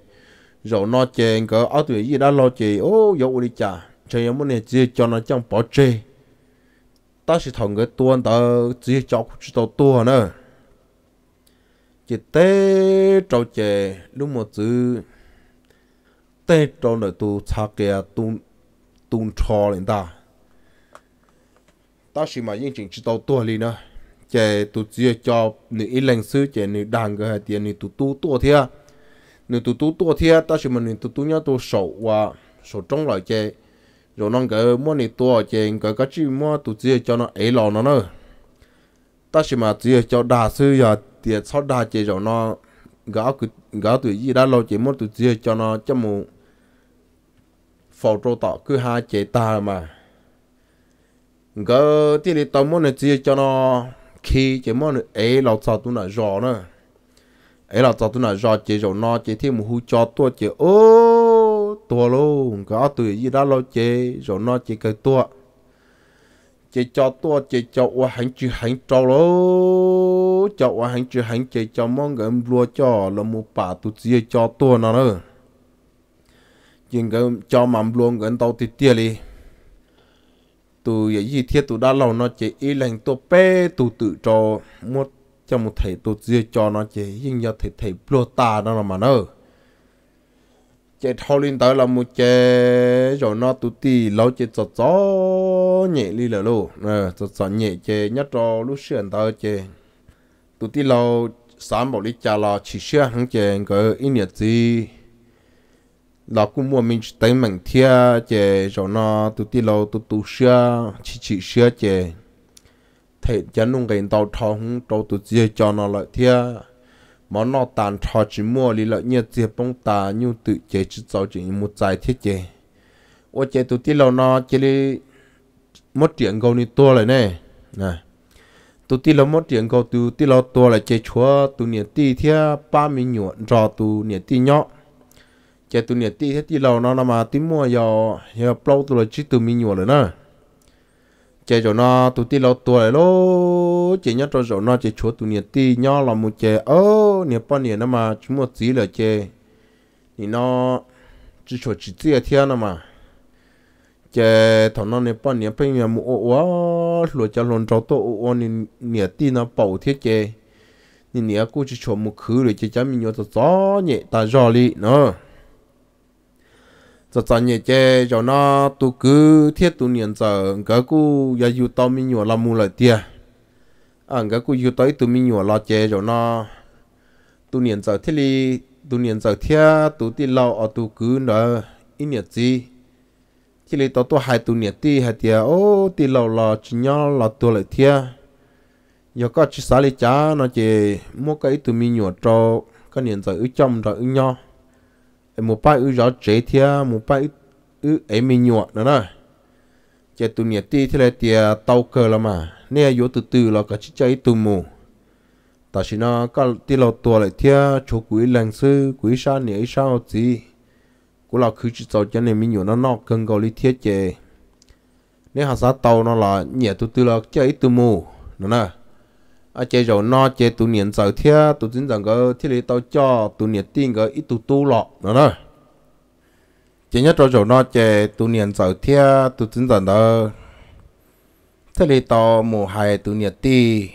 S1: rồi nó chị cái ở tuổi gì đã lo chị ô yêu đi chả. Chị em muốn này chỉ cho nó chẳng bỏ chị ta sẽ thằng cái tuôn ta chỉ cho chỉ tao tua nữa chị tê trâu chị lúc một chữ. Tê trâu nữa tu cha kia tu tu cho lên ta ta chỉ mà những chuyện chỉ tao tua đi nữa chè tu chỉ cho nữ ít lần sư, chè nữ đàn cái hạt tiền, nữ tu tu tua thia. Nữ tu tu tua thia, ta chỉ mà nữ tu tu nhá tu sầu và sầu trong lại chè. Rồi nó cái mua nữ tua trên cái cái chỉ mua tụ chia cho nó ấy lò nó nữa ta chỉ mà chia cho đa sư giờ tiền sau đa chế rồi nó gã cái gã tụi gì đã lâu chỉ mua tụ chia cho nó cho một phổ trâu tọ cứ hai chế ta mà gã thì đi tao muốn này cho nó. Khi chỉ muốn ấy là sao tụ nó rõ nữa. Ấy là sao tụ nó rõ chế rồi nó chế thêm một hú cho tôi chế ô, tua luôn có tuổi gì đó lo chế rồi nó chỉ cái tua. Chế cho tua chế cho qua hành chữ hành trâu lô cho qua hành chữ hành chế cho mong người lúa cho là một bà tụ chỉ cho tua nó nữa. Chỉ người cho mắm luôn người tàu thì tiếc đi tụ gì, thiết tụ đã lâu nó chế ý lành tụ bé tụ tự cho một cho một thầy tụ dưa cho nó chế nhưng giờ thầy thầy lúa ta đó là mà nó. Chế thâu lên tới là một chế rồi nó tụ tì lâu chế cho gió nhẹ đi là luôn nè cho gió nhẹ chế nhất cho lúc xuyên tới chế tụ tì lâu sáng bảo đi trả là chỉ xuyên hàng chế cái ít nhiệt gì? Là cũng mua mình tới mảnh thia chè rồi nó tụt ti lâu tụt tụt xưa chỉ chỉ xưa chè. Thế chân nung cái tàu thong tàu tụt chia cho nó lại thia. Mà nó tàn thọ chỉ mua đi lợi nhiệt chế bông tà, nhu tự chế chỉ một trái thiết chè. Ô, chè tụ ti lâu nó chè li một chuyện câu ni tua lại nè. Nè. Tụ ti lâu một tiền câu tụ ti lâu tua lại chè chúa tụ nhiệt ti thia, ba mươi nhuận rồi tụ nhiệt ti nhọ chế tụ nhiệt tí thế tí lâu nó mà tí mua giờ giờ plau tụ là chỉ tụ mi nhiều rồi nè. Chế cho nó tụ tí lâu tuổi lô chế nhớ cho rồi nó chế chỗ tụ nhiệt tí nhỏ là một chế ô nhiệt bao nhiêu nó mà chúng một tí là chế thì nó chỉ chỗ chỉ tí à thiên nó mà. Chế thằng nó nhiệt bao nhiêu bây giờ mua ô lúa cho lon trâu tổ ô nhiệt tí nó bảo thiết chế thì nhiệt cũng chỉ chỗ một khứ rồi chế chấm mình nhớ cho gió nhẹ ta gió li nữa cho cho nhẹ chế cho nó tu cứ thiết tu niệm giờ cái cú giờ yêu tao mi nhỏ làm mua lại tia. À cái cú yêu tới tu mi nhỏ lo chế cho nó tu niệm giờ thiết li tu niệm giờ thiết tu ti lâu ở tu cứ nữa ít niệm gì? Thiết li tao tu hai tu niệm ti hai tia, ô ti lâu lo chỉ nhỏ lo tu lại tia. Giờ có chỉ xả li chả nó chỉ mua cái tu mi nhỏ cho cái niệm giờ ở trong rồi ở nhau một bài ư gió chế thia, một bài ư ấy mình nhọ nữa nè chế tụ nhiệt ti, thế là tia tàu cờ là mà nè yếu từ từ là cả chỉ chơi tụ mù. Ta chỉ nó có ti lâu tua lại thia chỗ quỷ làng sư quỷ sa nè sao gì cú là cứ chỉ cho cho nên mình nhọ nó nọ, cần cầu lý thiết chế nè, hà sa tàu nó là nhiệt từ từ là chơi tụ mù. Nữa nè à chơi rồi nó chơi tụ niệm giờ thia tụ chính rằng cái thiết lý tao cho tụ niệm tin cái ít tụ tu lọ nữa đó. Chỉ nhất rồi rồi nó chơi tụ niệm giờ thia tụ chính rằng đó. Thiết lý tao mù hai tụ niệm ti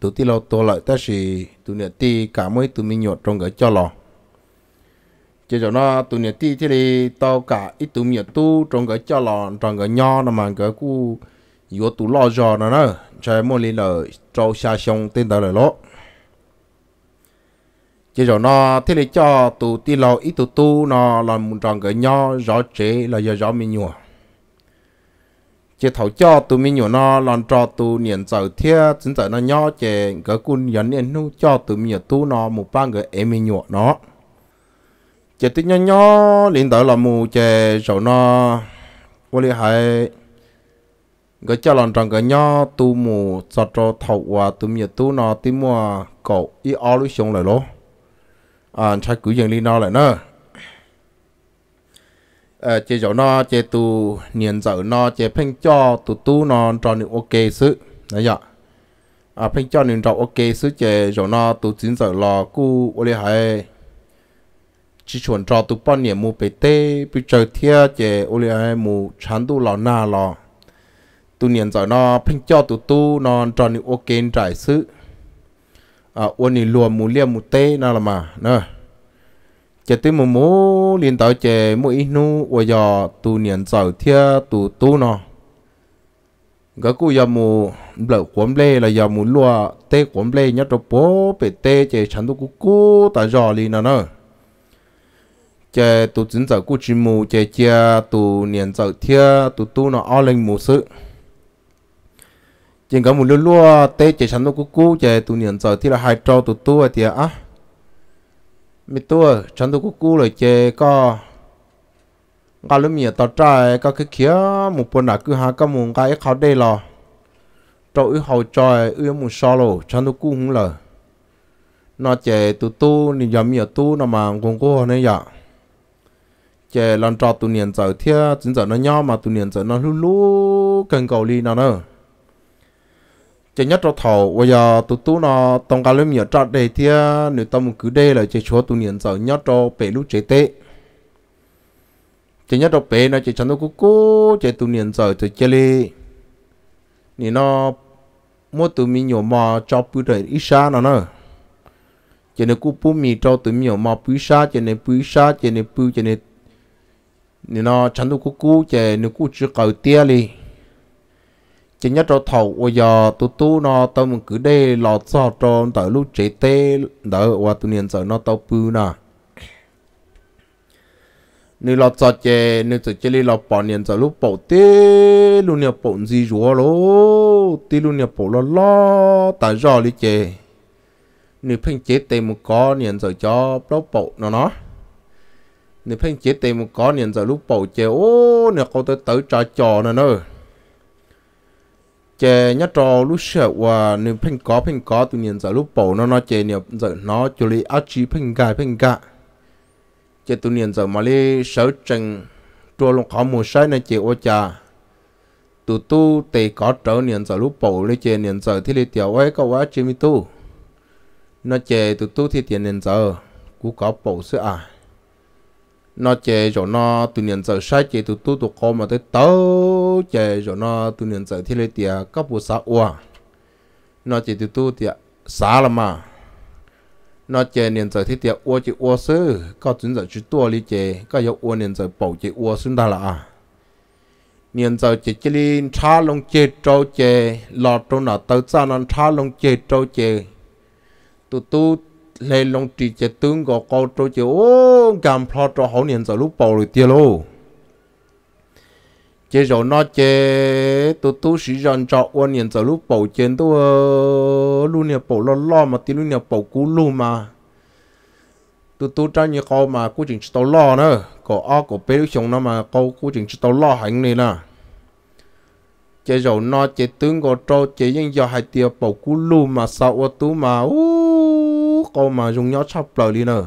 S1: tụ ti lâu tu lại ta chỉ tụ niệm ti cả mấy tụ mình nhột trong cái cho lọ. Chơi rồi nó tụ niệm ti thiết lý tao cả ít tụ miệt tu trong cái cho lọ, trong cái nho nó mà cái cu yếu tụ lo giò nữa nè chạy mua lý là trâu xa sông tên đó là lỗ. Chỉ rồi nó, thế là cho tụ ti lâu ít tụ tu, nó là một tròn cái nho, rõ chế là giờ rõ mình nhua chỉ thầu cho tụ mình nhua nó làm cho tụ niệm giờ thế chính giờ nó nho chế cái quân dẫn niệm nu, cho tụ mình tu nó một ban cái em mình nhua nó. Chỉ tí nho nho liền tới là mù chế rồi nó có lý hay cái cho lần trong cái nhỏ tu mù cho cho thầu và tu miệt tu nó tí mua cậu ý ó lúc xuống lại lố. À chắc cứ dừng đi nó lại nữa à chế chỗ nó chế tu niên dở nó chế phanh cho tu tu nó cho những ok sự đấy ạ. À phanh cho những cho ok sứ chế chỗ nó tu chính giờ lo cu ô li hay chỉ chuẩn cho tu bao nhiêu mu bê tê bị trời thia chế ô li hay mu chán tu lò na lò tu niên giờ nó, phanh cho tu tu, nó cho những ok trải sự. À ôn ni lùa mù liêm mù tê, nó là mà nè chỉ tới mù mù liên tới chỉ mù ít nu uo giờ tu niên giờ thia tu tu nó. Cái cú giờ mù lỡ quấn lê là giờ mù lùa tê quấn lê nhất rồi bố bể tê chỉ chẳng tu cú cú ta giờ liền nó nè chế tu chính giờ cú chỉ mù chế chia tu niên giờ thia tu tu nó ao lên mù sự chỉ có một lúa lúa tê chỉ sẵn nó cú cú, chỉ tu niệm giờ thì là hai trâu tu tu thì à, à. mi tua à, sẵn tôi cú cú rồi chỉ có ngà lúc mía tao trai, có cái kia một bữa nào cứ hai cái mùng cái khó đây lo trâu ư hậu trời ư một sao lo sẵn tôi cú không lờ. Nó chỉ tu tu niệm giờ mía tu, nó mà cũng có này vậy chỉ lần trò tu niệm giờ thì chính giờ nó nhau mà tu niệm giờ nó lú lú cần cầu ly nào nữa chỉ nhất cho thầu bây giờ tụi tụi nó tông cả lên nhiều trót đây thì nếu tao muốn cứ đây là chỉ chúa tụi niệm giờ nhất cho bể lúc chế tệ chỉ nhất cho bể nó chỉ chăn nó cố cố chỉ tụi niệm giờ từ chơi đi thì nó mua tụi mình nhiều mà cho bự đời ít xa nó nữa chỉ nên cú bù mì cho tụi mình nhiều mà bự xa chỉ nên bự xa chỉ nên bự chỉ nên nó chăn nó cố cố chỉ nên cú chỉ cầu tia đi chỉ nhất cho thầu bây giờ tu tu nó tao mình cứ đê lọt cho cho tới lúc chế tê đỡ và tu niên giờ nó tao bự nè nếu lọt cho chế nếu chỉ chế lọt bỏ niên giờ lúc bỏ tê, lúc niên bỏ gì rùa lô, tê lúc niên bỏ lo lo tại do lý chế nếu phanh chế tê một có niên giờ cho bỏ bỏ nó nó. Nếu phanh chế tê một có niên giờ lúc bỏ chế ô nếu có tới tới trò trò nữa nữa chè nhất trò lúc sợ và nếu phanh có phanh có, tự nhiên giờ lúc bổ nó nó chè nhiều giờ nó, cho lý áo chí phanh gai phanh gạ chè tự nhiên giờ mà lấy sở trần trò lông khó mùa sai này chè ô cha tụ tu tề có trở niệm giờ lúc bổ li chè niệm giờ thì lấy tiểu ấy có quá chỉ mi tu. Nó chè tụ tu thì tiền niệm giờ cú có bổ sữa à nó chè rồi nó tụi nhận giờ sai chè tụi tu tụi con mà tới tớ chè rồi nó tụi nhận giờ thì lấy tiền cấp bộ xã ua. Nó chè tụi tu tiền xã là mà. Nó chè nhận giờ thì tiền ua chè ua sư có chuẩn giờ chỉ tua đi chè có yếu ua nhận giờ bảo chè ua xứng đa là à nhận giờ chè chè lên cha long chè trâu chè lọt trong nào tới cha nó cha long chè trâu chè tụi tu lê long trì chế tướng gò câu trâu chế ô cảm plot cho hậu niên giờ lúc bầu rồi tiêu lô. Chế rồi nó chế tu tu sĩ dân cho ôn niên giờ lúc bầu trên tu ờ, lu niên bầu lo lo mà tiêu lu niên bầu cú luôn mà. Tu tu cho như câu mà cú chỉnh tàu lo nữa có ó có bé lúc xong nó mà câu cú chỉnh tàu lo hành này nè. Chế rồi nó chế tướng gò trâu chế nhưng giờ hai tiêu bầu cú luôn mà sao ô tú mà. Ô câu mà dùng nhau chắp lời đi nữa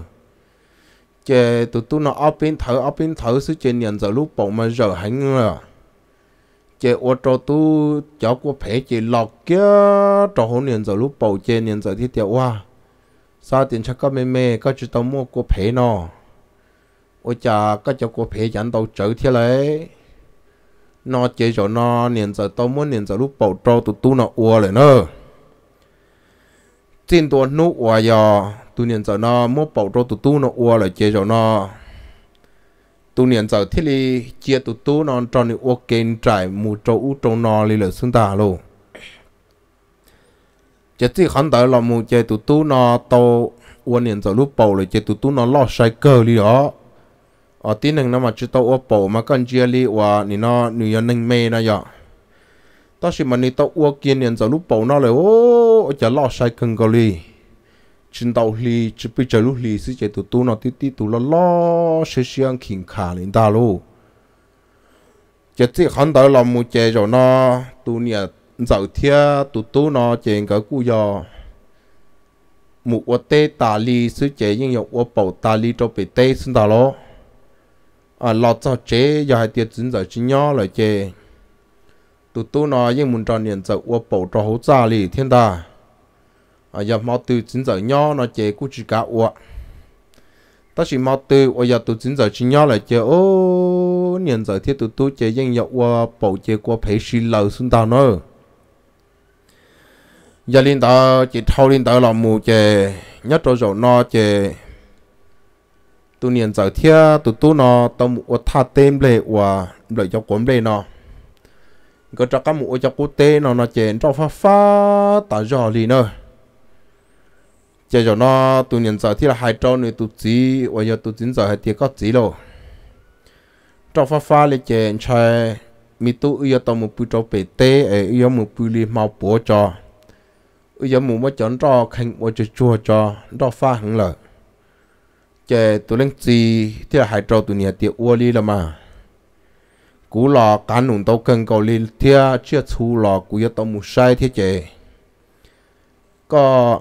S1: chè tụi tôi nó ở bên thở ở bên thở sư chế nhận giờ lúc bầu mà giờ hành nữa chè ô trò tu cháu của phế chế lọt kia, trò hôn nhận giờ lúc bầu chế nhận giờ thì tiểu hoa. Sao tiền chắc có mê mê, có chỉ tao mua của phế nó ôi chà, có cháu của phế chẳng tao chở thế lấy nó chế cho nó nhận giờ tao muốn nhận giờ lúc bầu trâu tụi tu nó ua lại nữa trên tuần nô ua yo tu niên giờ nó mua bảo trâu tu tu nó ua lại chơi cho nó tu niên giờ thế li chia tu tu nó cho nó ua kênh trải mù trâu u trâu nó li là xung ta luôn chỉ chỉ khán đợi là mù chơi tu tu nó tao ua niên giờ lúc bảo lại chơi tu tu nó lo sai cơ li đó. Ở tí nâng nó mà chỉ tao ua bảo mà con chia li ua nị nó nị nhân nâng mê nó vậy ta chỉ mà nít tao uo kiên nhận giờ lúc bầu nó lại ô chả lo sai cần gọi, li chân tàu li chỉ bị chả lúc li sẽ chạy tụt tụ nó tí tí tụ lo lo sẽ xiang khinh khả lên ta luôn chỉ chỉ hắn tới làm một chế rồi nó tụ nhà dạo thia tụt tụ nó chế cái cú giờ một ô tê tà li sư chế nhưng 有 ô bầu tà li cho bị tê xin ta lo à lo cho chế giờ hai tiệt chính giờ chỉ nhỏ lại chế tu tu nó nhưng muốn cho niệm giờ ô bảo cho hỗ trợ lì thiên ta à giờ mau từ chính giờ nhỏ nó chế cú chỉ cả ô ta chỉ mau từ ô giờ tu chính giờ chỉ nhỏ lại chế, ô, niệm giờ thiết tu tu chế nhưng 有 ô bảo chế qua phải xí lầu xin tà nữa giờ lên đạo chỉ thâu lên đạo làm mù chế, nhất rồi rồi nó chế. Tu niệm giờ thiết, tu tu nó tao mù tha tên lệ và lợi cho cuốn lệ nó cái cho các mù cho quốc tế nó nó chèn cho pha pha tả giò lì nữa chè cho nó tụi nhân giờ thì là hai trâu nữa tụi chỉ và giờ tụi chính giờ hai tiệc có chỉ rồi cho pha pha lệ chèn chơi mi tu yêu tao một bữa cho bể tê yêu một bữa lì mau bố cho. Giờ mù mà chọn cho khánh mà cho chua cho cho pha hứng lợi chè tụi lên gì thì là hai trâu tụi nhà tiệc uo lì là mà cú lò cá nụn tàu cần cầu lì thia chưa thu lò cú giờ tàu mù sai thế chế, có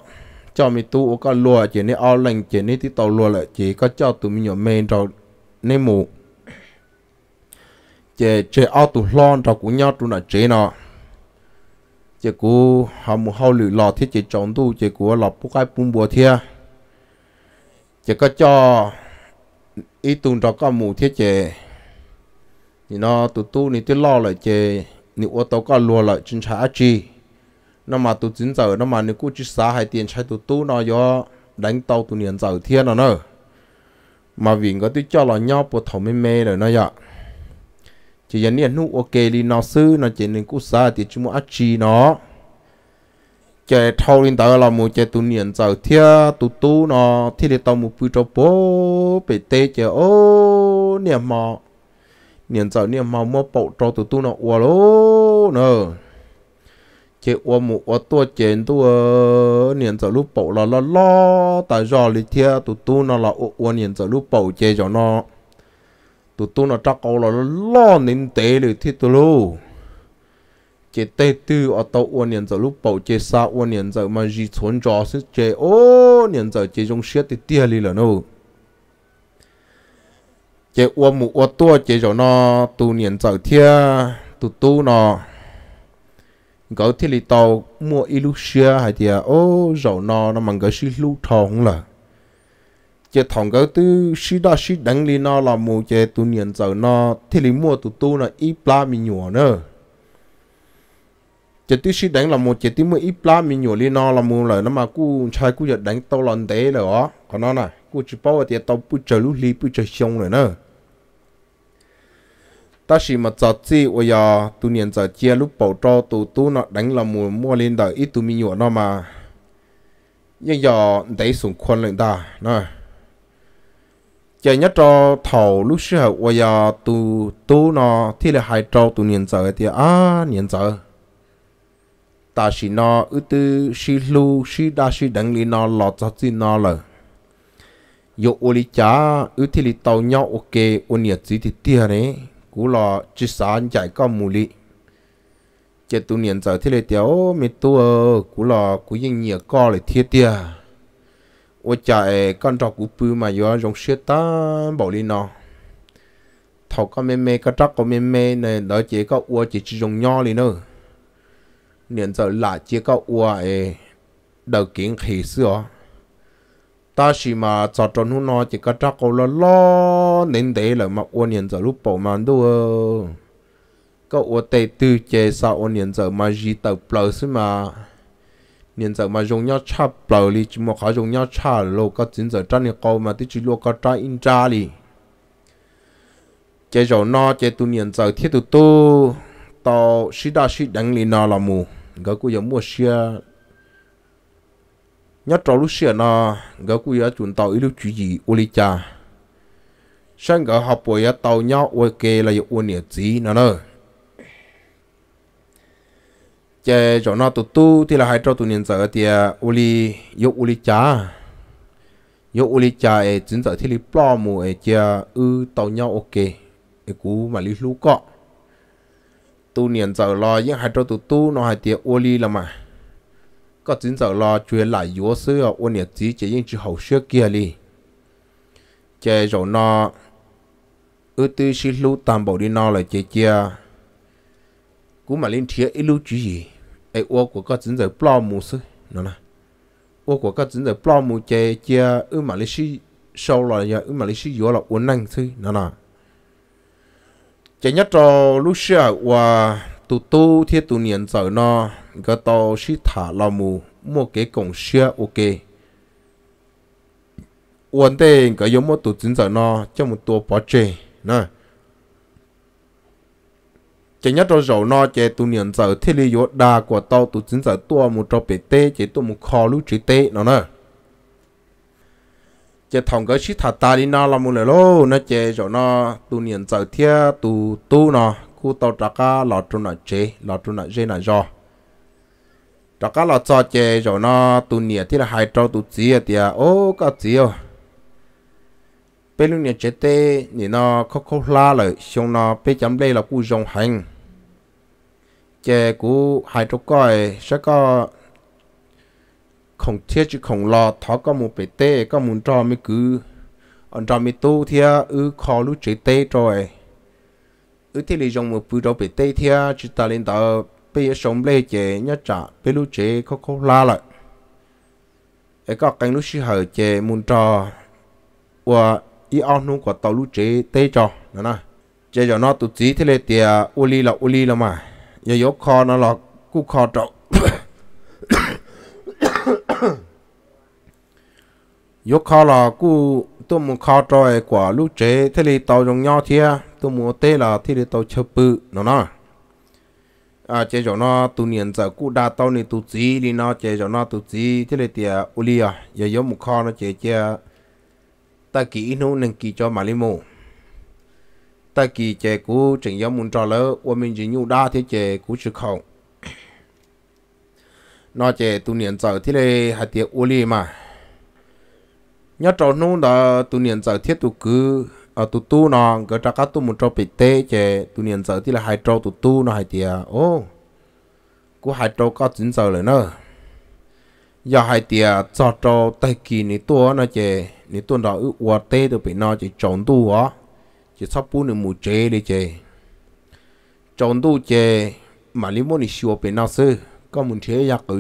S1: cho mi tu có lùa chế nên ao lành chế nên thì tàu lùa lại chế có cho tụi mình nhỏ men rồi nên mù. Chế chế ao tụi lon rồi cú nhau tụi nó chế nó chế cú họ mù hậu lử lò thiết chế trồng tu chế cú lò bốc cái bún bùa thia. Chế có cho ít tuần cho có mù thiết chế thì nó tụ tu ni tiết lo lại chỉ ni ô tô có lùa lại chính trái chi. Nó mà tụ chính giờ nó mà ni cú chỉ xả hai tiền chạy tụ tu nó do đánh tàu tụ niệm giờ thiên nó. Nữa mà vì có tí cho là nhau bộ thầu mê mê rồi nó vậy chỉ dẫn điện nu ok li nó sư nó chỉ nên cú sa thì chúng mua chi nó. Chạy thâu lên tờ là một chạy tu niệm giờ thiên tu tu nó thì để tàu một bữa cho bố bị tê chạy ô niệm mà niệm giờ niệm mà mua bộ cho tu tu nó ua lô nè chạy ua một ua tua chén tu niệm giờ lúc bộ là lo lo tại do li thia tu tu nó là ua niệm giờ lúc bộ chạy cho nó tụi tôi nó chắc câu là lo nên tế được thiết tôi luôn chế tê tư ở tàu uốn年 giờ lúc bảo chế sa uốn 年 giờ mà gì chuẩn cho sẽ chế ô 年 giờ chế trong xe thì tia đi là nó chế uốn mù uốn tua chế cho nó tu 年 giờ thia tu tu nó. Gấu thiết lì tàu, mua ilu xe hay thì ô rồi nó nó mang cái xí lu thòng là chế thằng cái tư sĩ đa sĩ đánh lì nó là mù chế tu niệm giờ nó. Thì lì mua tu tu nó ít ba mi nhỏ nữa chế tư sĩ đánh là một chế tư mua ít ba mi nhỏ lì nó là mù lời nó mà cú trai cú giờ đánh tàu lần đấy rồi đó còn nó này cú chỉ bảo thì tàu bự chờ lúc li bự chờ xong rồi nữa ta chỉ mà cho chỉ bây giờ tu niệm giờ chia lúc bảo cho tu tu nó đánh là một mua lên đời ít tu mi nhụa nó mà nhưng giờ đấy sủng khuôn lên ta nè giờ nhất cho thầu lúc xưa bây giờ tu tu nó thì là hai trâu tu niệm giờ thì à niệm giờ ta chỉ nó ư tư xí lu xí đa xí đánh lên nó lọt cho gì nó là yo ô li cha ư thì li tàu nhau ok ô niệm gì thì tia này cú lò chỉ sáng chạy có mù lị. Chế tu niệm giờ thế này tiểu mi tu cú lò cú yên nhỉ co lại thiết tia. Ô chạy con trọc cú pư mà do giống xe ta bỏ đi nó thọc có mê mê, có trắc có mê mê này đó chỉ có ua, chỉ chỉ dùng nho đi nữa niệm giờ lại chỉ có ua ấy đầu kiến khí xưa ta chỉ mà cho cho nó nó chỉ có cho cô là lo nên để là mà ôn nhận giờ lúc bảo mà đâu có ôn tệ từ chế sao ôn nhận giờ mà gì tàu xí mà. Nhân giờ mà dùng nhau cha bờ đi chỉ một khó dùng nhau cha lô có chính giờ trang này câu mà tí chỉ lô có trang in ra đi, chế rồi nó chế tu nhân giờ thiết tu tu tao sĩ đa sĩ đánh lên nó là mù. Cái cũng giống mua xe nhớ trâu lúc xưa nó gỡ cũng giống chuẩn tàu ít lúc chú gì ô lý cha. Sang gỡ học bồi tàu nhau ok là yêu ôn nhiệt gì nữa nơ. Chè cho nó tụ tu thì là hai trâu tụ niên giờ thì uli ô lý cha. Yếu ô lý cha ấy chính giờ thì lý plo mù ấy chè ư tàu nhau ok ấy cú mà lý lú cọ. Tu niên giờ lo những hai trâu tụ tu, nó hai tiệt ô lý là mà có chính giờ là chuyện lại yếu sư ở ô niệm chỉ chỉ những chữ hậu xưa kia li chế rồi nó ư tư xí lưu tam bảo đi nó là chế chia cú mà linh thiệt ít lưu chú gì ai ô của có chính giờ plo mù sư nó nè ô của có chính giờ plo mù chế chia ư mà lên xí sâu là giờ ư mà lên xí yếu là ổn năng sư nó nè chế nhất cho lúc xưa và tu tu thiết tu niệm giờ nó cái tàu xí thả là mù, mua cái cổng xe ok. Vấn đề cái giống một tu chính giờ nó cho một tua bỏ chê nè. Chỉ nhất trong dầu nó chỉ tu niệm giờ thiết lý yếu đa của tàu tu chính giờ tua một trò bể tê chỉ tu một kho lũ chỉ tê nó nè. Chỉ thằng cái xí thả ta đi nó là một lời lô nó chỉ rồi nó tu niệm giờ thiết tu tu nó khu tàu trả cá lọt trôn nợ chế lọt trôn nợ chế nợ do. Trả cá lọt cho chế rồi nó tu nhẹ thì là hai trâu tu chỉ à tiệt ô cá chỉ à bên lúc này chế tê nhìn nó khóc khóc la lại xong nó bây chấm đây là cú dòng hành. Chế cú hai trâu coi, sẽ có không thiết chứ không lo thọ có một bể tê có muốn cho mới cứ. Ăn cho mới tu thì ư khó lúc chế tê rồi ư thì lý dòng một bữa đầu bị tê thia chỉ ta lên đó bây giờ sống lên chế nhớ trả bây lúc chế khó khó la lại ấy có cái lúc xí hở chế muốn trò và ý ao nung của tàu lúc chế tê trò nè nè chế cho nó tụt chỉ thế này thì ô li là ô li là mà. Giờ yếu kho nó là cú kho trọ. Yếu kho là cú tôi muốn kho trâu quả lúc chế thế thì tàu dùng nhau thia. Tôi muốn tê là thế thì tàu chớp bự, nó nè à chế cho nó tu niệm giờ cụ đa tàu này tu chỉ đi nó chế cho nó tu chỉ thế thì ô li à. Giờ giống một kho nó chế chế ta kỹ nó nên kỹ cho mà li mù. Ta kỹ chế cú chỉnh giống muốn trò lỡ và mình chỉ nhu đa thế chế cú chữ khẩu. Nó chế tu niệm giờ thế thì hạt tiệt ô li mà nhớ trò nó đó tu niệm giờ thiết tu cứ ờ, ở tu tu nó cái trà cá tu một trò bị tê chế tu niệm giờ thì là hai trò tu tu nó hai tiệt ô, cú hai trò có chính giờ rồi nữa giờ hai tiệt cho trò tay kỳ này tua nó chế ni tu đó ư qua tê được bị nó chỉ trốn tu á chỉ sắp bún được một chế đi chế trốn tu chế mà lý muốn ni xua bị nó sư có một chế giặc ở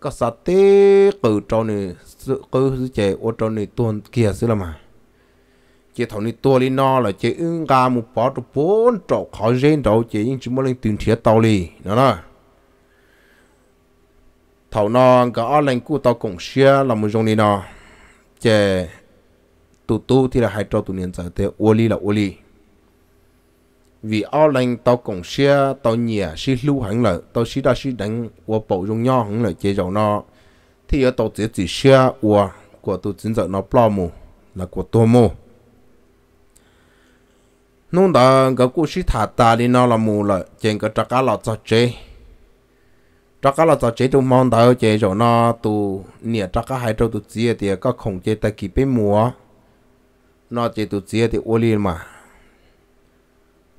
S1: trong có sát tê cử trâu ni sự cử chế ô trâu ni kia sư là mà chế thằng ni tua li nó là chế ứng một bỏ được bốn, trâu khó rên đâu chế nhưng chỉ muốn lên tiền thiệt tàu lì, nó đó. Thầu nó cái ở lên cú tàu cũng xia là một trong này nó. Chế tụ tụ thì là hai trâu tụ niên giờ thì ô là ô vì ao lành tao cũng xe tao nhẹ xí lưu hẳn là tao xí đã xí đánh và bổ dùng nhau hẳn là chế dầu nó. Thì ở tao chỉ chỉ xe và của tụ chính giờ nó bao mù là của tôi mù. Nung đó cái cú xí thả ta đi nó là mù là trên cái trắc cá là cho chế. Chắc là cho chế trong mong đợi chế dầu nó tụ nhẹ trắc cả hai trâu tụ chia thì có không chế ta kịp bên mùa. Nó chế tụ chia thì ô liền mà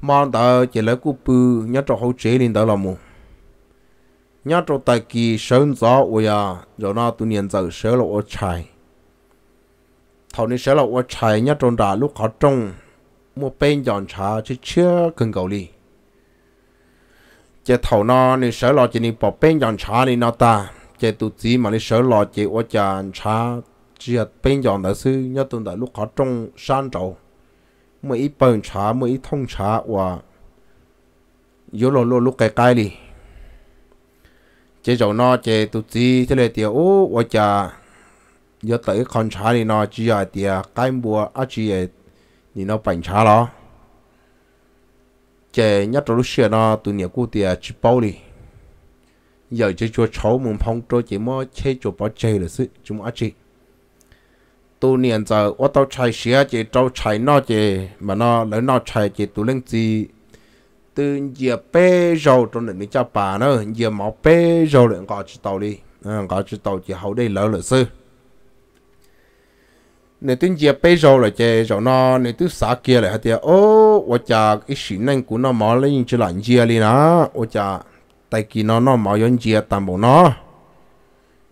S1: mà ta chỉ lấy cú bự nhớ cho hậu chế lên đó là mù nhớ cho ta kỳ sơn gió ôi à rồi nó tu niệm giờ sớ là ô chạy thầu này sớ là ô chạy nhớ trong đà lúc khó trông mua bên dọn trà chứ chưa cần cầu đi chỉ thầu nó ni sợ lo chỉ ni bỏ bên dọn trà ni nó ta chỉ tu chỉ mà ni sợ lo chỉ ở dọn trà chỉ bên dọn đó sư nhớ trong đà lúc khó trong san trầu mỗi ít bận trà mỗi ít thông trà và yếu lo lo lúc cái cái đi chế chỗ nó chế tụ chỉ thế này tiêu ô và chả nhớ tới con trà đi nó chỉ là tiêu cái bùa á chỉ là ni nó bận trà đó chế nhất trong lúc xưa nó tụi nhiều cô thì chỉ bao đi giờ chỉ cho cháu muốn phong cho chỉ mới chế cho bao chế là sự chúng ở chỉ tu niệm giờ ô tàu chạy xe chỉ trâu chạy nó chỉ mà nó lấy nó chạy chỉ tu lên gì từ giờ bê rồi trong này cho bà nó giờ máu bê rồi lại gọi chỉ tàu đi. À, gọi chỉ tàu chỉ hậu đây lỡ lỡ sư. Nếu tin giờ bê giờ là chơi rồi nó nếu tu xả kia là thì ô ô cha cái sự nên của nó máu lên chỉ là giờ đi nó ô cha tại kỳ nó nó máu yon giờ tạm bộ nó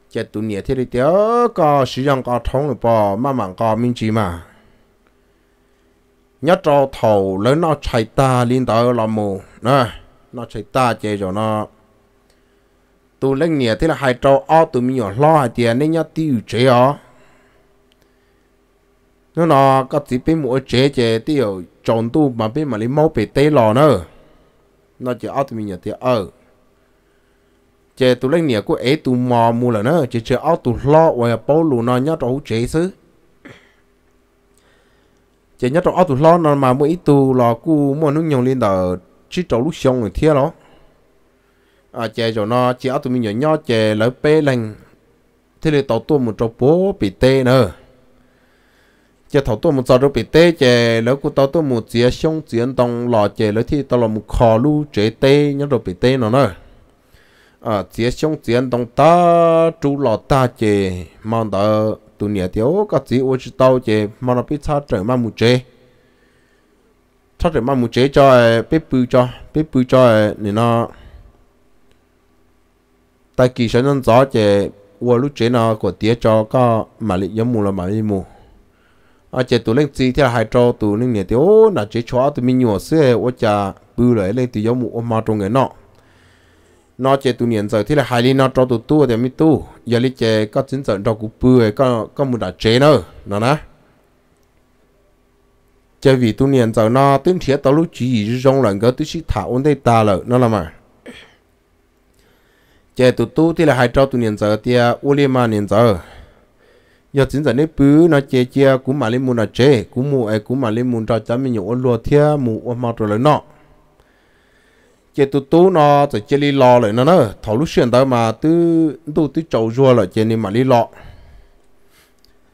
S1: chơi tu nhẹ thì thì có sử dụng có thông rồi bỏ mà mà có minh chỉ mà. Nhớ cho thầu lớn nó chạy ta liên tới làm mù. Nè, nó chạy ta chơi rồi nó. Tụi lên nhẹ thì là hai trâu ao tụi mình nhỏ lo hai tiền nên nhớ tiêu chế ó. Nó nó có chỉ bên mỗi chế chế tiêu chọn tu mà bên mà lấy máu bị tê lò nữa. Nó chỉ ao tụi mình nhỏ thì ở ờ chế tu lên nhẹ của ấy tu mò mua là nó chế chế ao tu lo và bao lù nó nhớ trâu chế xứ. Chế nhớ trâu ao tu lo nó mà mỗi tu lò cu mua nước nhồng lên đờ chỉ trâu lúc xong rồi thiệt đó à chế rồi nó chế áo tu mình nhớ nhớ chế lỡ bê lên thế là tàu tua một trâu bố bị tê nữa chế tàu tua một trâu bị tê chế lỡ của tàu tua một chế xong chiến đồng lò chế lỡ thì tàu là một kho lu chế tê nhớ rồi bị tê nó nữa Ờ, à chế xong chiến đồng ta chú lọ ta chế mong đỡ, tụi nhà thiếu các chị ô chỉ tàu chế mà nó biết sao trời mà mù chế sao trời mà mù chế ờ, cho biết bự cho, biết bự cho nên nó. Tại kỳ sản nhân gió chế ô lúc chế nó của tía cho có mà lị giống mù là mà lị mù. Ờ, à chế tụ lên gì thì hai trâu tụ lên nhẹ tiêu là chế chó tụ mình nhỏ xưa ô cha bự lại lên tụ giống mù ô mà trong cái nọ nó chế tu niệm rồi thì là hai lý nó cho tu tu thì mới tu. Giờ lý chế có chính trận đâu cũng bự có có một đã chế nữa nó nè chế vì tu niệm rồi nó tiếng thiệt tao lúc chỉ trong lần cái tụ sĩ thảo ổn đây ta rồi nó là mà chế tu tu thì là hai trâu tu niệm rồi thì u li mà niệm rồi giờ chính giờ nếp bứ nó chế chế cũng mà lên muốn là chế cũng mua ai cũng mà lên muốn cho chấm mình nhổ lúa thì mua mà rồi nó chế tu tu nó chỉ chế li lo lại nó nó thầu lúc xuyên tới mà tư tu tư chầu rùa lại chế nên mà li lo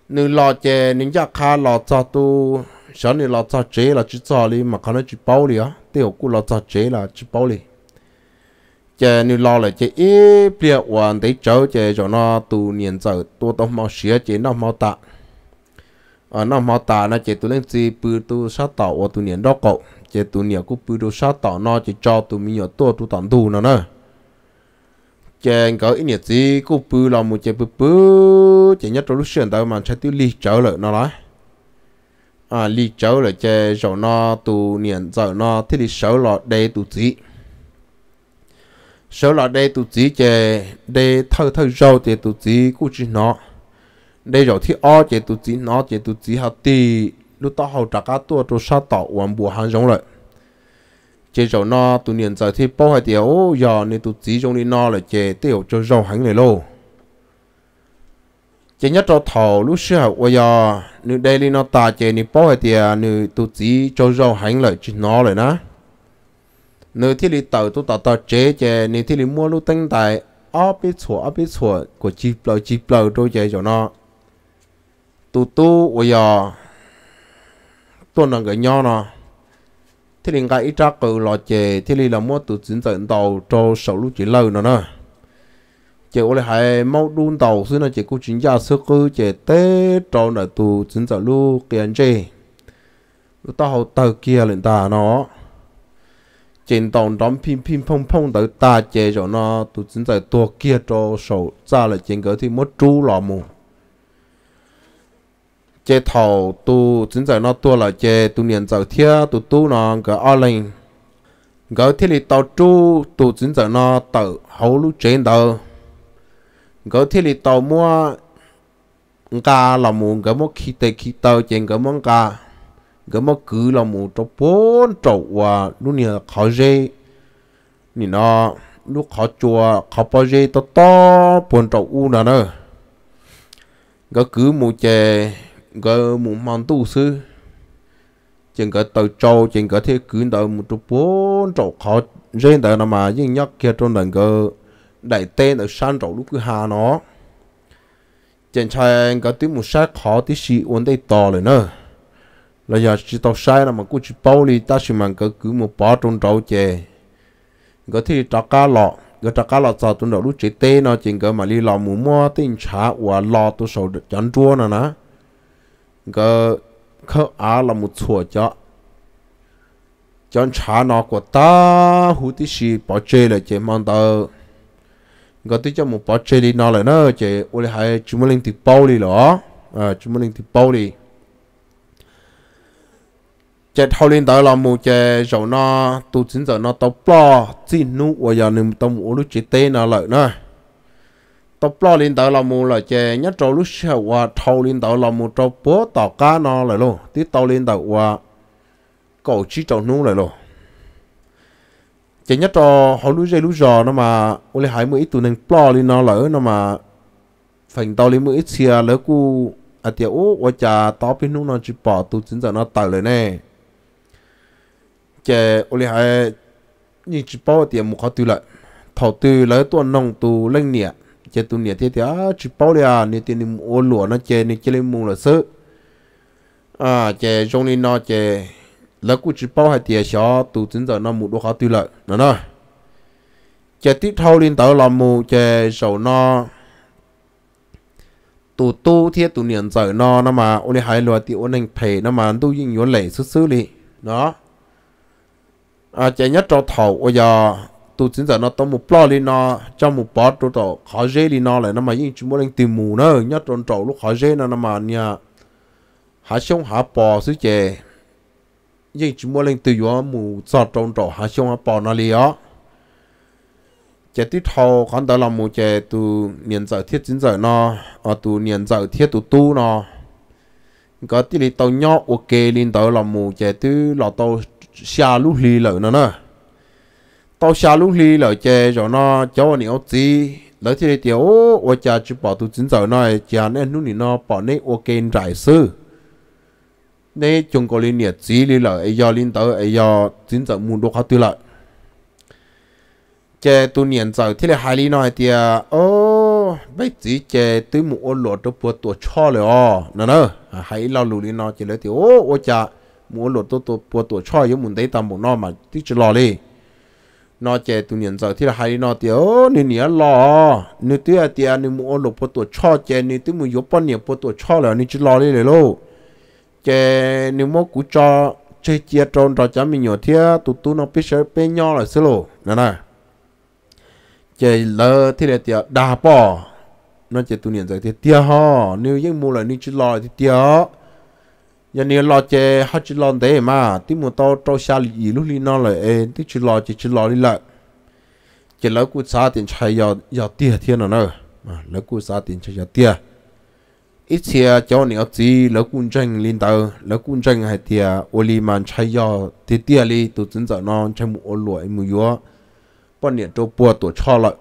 S1: nữ lo chế nên chắc khá lo cho tu sợ nên lo cho chế là chỉ cho li mà không năng chỉ bao li á. Tiêu cũng lo cho chế là chỉ bao li chế nữ lo lại chế ít bia hoàn để cháu chế cho nó tu niên giờ tu tao mau xía chế nó mau tạ. Ở nó mau tạ nó chế tu lên gì bự tu sát tạo tu niên đó cậu chế tu nhiều cũng bự đồ sao tỏ nó chế cho tu mình nhớ tua tu tận tu nó nè. Chế có ít nghĩa gì? Cũng bự là một chế bự bự chế nhất trong lúc xuyên tới mà chế tiêu ly cháu lại nó nói. À ly cháu lại chế cho nó tu niệm giờ nó thì đi sáu lọ đây tu gì số lọ đây tụi chỉ chế đây thơ thơ rau chế tụi chỉ cũng chỉ nó. Đây rồi thì o chế tụi chỉ, nó chế tụi chỉ học tì lúc đó hậu trả cá tua cho sát tạo uống bùa hàng giống lại. Chế rồi nó tụi niệm giờ thì bao hai tiểu giờ nên tu chỉ trong đi nó là chế tiểu cho rau hành này lô. Chế nhất cho thầu lúc sau bây giờ nếu đây đi nó ta chế nên bao hai tiểu nếu tu chỉ cho rau hành lại chỉ nó lại nè nơi thì lý tàu tu tàu tàu chế chế nơi thì lý mua lúc tinh tài ở bên chùa ở bên chùa, của chip lầu chip lầu đôi chế cho nó tu tu bây giờ tôi là cái nhau nó thế liền cái ít ra cử lọ chè thế liền là mua từ chính trận tàu cho sầu lúc chỉ lâu nữa nè. Chè ô lại hay mau đun tàu xưa nó chè cũng chính gia sơ cứ chè té cho nợ từ chính trận lúc kiện chế lúc tao tàu kia lên ta nó. Trên tàu đóng pin pin phong phong tới ta chè cho nó, từ chính tại tua kia cho sầu ra là trên cái thì mất chú lò mù chế thầu tu, chính tại nó tua là chế tu niệm giàu thia, tu tu nó cái ở lên cái thiết lý tàu chú tu chính tại nó tự hậu lũ trên đầu cái thiết lý tàu mua cá là muốn cái mua khí tê khí tàu trên cái món cá cái mà cứ là muốn cho bốn trâu và lũ này khó dễ nhìn nó lúc khó chùa, khó bao dễ to to, bốn trâu u nào nữa cái cứ mua chè cái một món tu sư. Chừng cái tàu trâu chừng cái thế cứ tàu một chút bốn trâu khó riêng tàu nào mà nhưng nhắc kia trong lần cái đại tên ở san trâu lúc cứ hà nó. Chừng chơi cái tiếng một sát khó tí xì ổn đây to rồi nữa. Là giờ chỉ tao sai là mà cứ chỉ bao đi ta chỉ mang cái cứ một bó trong trâu chè. Cái thế trả cá lọ cái trả cá lọ sao tôi đầu lúc chỉ tê nó, chừng cái mà đi lọ mua mua tiền trả và lọ tôi sầu chắn chua nè nè cái khơ á là một chùa cho chọn trả nó của ta hú tí xì bỏ chơi là chế mang tờ cái tí cho một bỏ chơi đi nó là nó chế ô lê hai chúng mình thì bao đi đó à chúng mình thì bao đi chế thâu lên tới là một chế rồi nó tu chính giờ nó tao bỏ chỉ nu và giờ nên tao mua lúc chế tê nó lại nữa tập lo lên tới là một là chè nhất trâu lúc sau qua thâu lên tới là một trâu bố tao cá nó lại luôn. Tí tao lên tới qua cầu chỉ trâu nu lại luôn. Chè nhất trâu họ lúc dây lúc giò nó mà ô lê hải mới tụ nên lo lên nó lỡ, nó mà phần tao lên mới ít xia lỡ cu à tiệt ô và cha tao bên nó chỉ bỏ tụ chính giờ nó tờ lại nè. Chè ô lê hải như chỉ bỏ tiền một khó tiêu lại. Thầu tư lỡ tuần nông tụ lên nhẹ chế tu niệm thế thì à chỉ bảo là à tiền niệm ô lúa nó chế ni chế lên mùng là sơ à chế trong này nó chế là cũng chỉ bao hai tiền à, xó tu chính giờ nó một đôi khó tu lợi. Nó nói chế tiếp thâu lên tàu làm mù chế sầu nó. Tu tu thiết tu niệm giờ nó nó mà ôn hai lúa thì ô anh thầy, nó mà tu yên yếu lệ sứ sứ đi nó à chế nhất cho thầu bây giờ tụ chính giờ nó tao một plo lên nó trong một bó tụ tàu khó dễ lên nó lại nó mà những chúng muốn lên tìm mù nữa nhất tròn trậu lúc khó dễ nó nó mà nhà hạ xong hạ bò xứ chè. Nhưng chúng mua lên từ gió mù cho tròn trậu hạ xong hạ bỏ nó liền ó. Chè tí thầu còn đó là mù chè từ niên giờ thiết chính giờ nó ờ, ở tu niên giờ thiết từ tu nó. Có tí lì tàu nhỏ ok lên tàu là mù chè tí là tàu xa lúc lì lợn nó nè tao xa lúc li lợi chơi rồi nó cho nhiều gì lợi thì tiểu, ô cha chỉ bỏ tôi chính giờ nói cha nên lúc này nó bỏ nên ok giải sư nên chúng có liên nhiệt chỉ đi lợi ai do liên tới ai do chính giờ muốn đốt họ tư lợi. Chơi tu niệm giờ thì là hai lý nói thì à, ô bây chỉ chơi tu mũ ô lột đó bữa tuổi cho rồi ô nè nè hai lao lù lý nói chỉ lấy thì ô ô, cha, mũ ô lột đó bùa bữa tuổi cho giống muốn đấy tầm một nó mà tí chỉ lo đi nó chạy tu nhân giờ thì là hai nó tiêu thì ô nè nè lo. Nè tiêu à thì nè một lục bộ tổ tuổi cho chạy nè tiêu một yếu bao nhiêu bộ tuổi cho là nè chỉ lo đi rồi chè nếu mà cú cho chơi chia tròn cho chả mình nhỏ thia tụ tụ nó biết sẽ bên nhỏ là xí lô nè nè chè lơ, thì là tiêu đa bỏ nó chè tụ nhân giờ thì tiêu ho nếu những mua lại nên chỉ lo thì tiêu giờ nếu lo chè họ chỉ lo thế mà. Tí một to trâu xa gì lúc đi nó lại em tí chỉ lo chỉ chỉ lo đi lại. Chỉ lỡ cú xa tiền chạy giờ giờ tiền thiên nó nữa nè lỡ cú xa tiền chạy giờ tiền ít xe cho nhiều gì lỡ quân tranh lên tàu lỡ quân tranh hay tiền ô li mà chạy giờ thì tiền đi tụ chân giờ nó chạy một ô lụi một yếu bọn nhiệt trâu bùa tổ cho lại.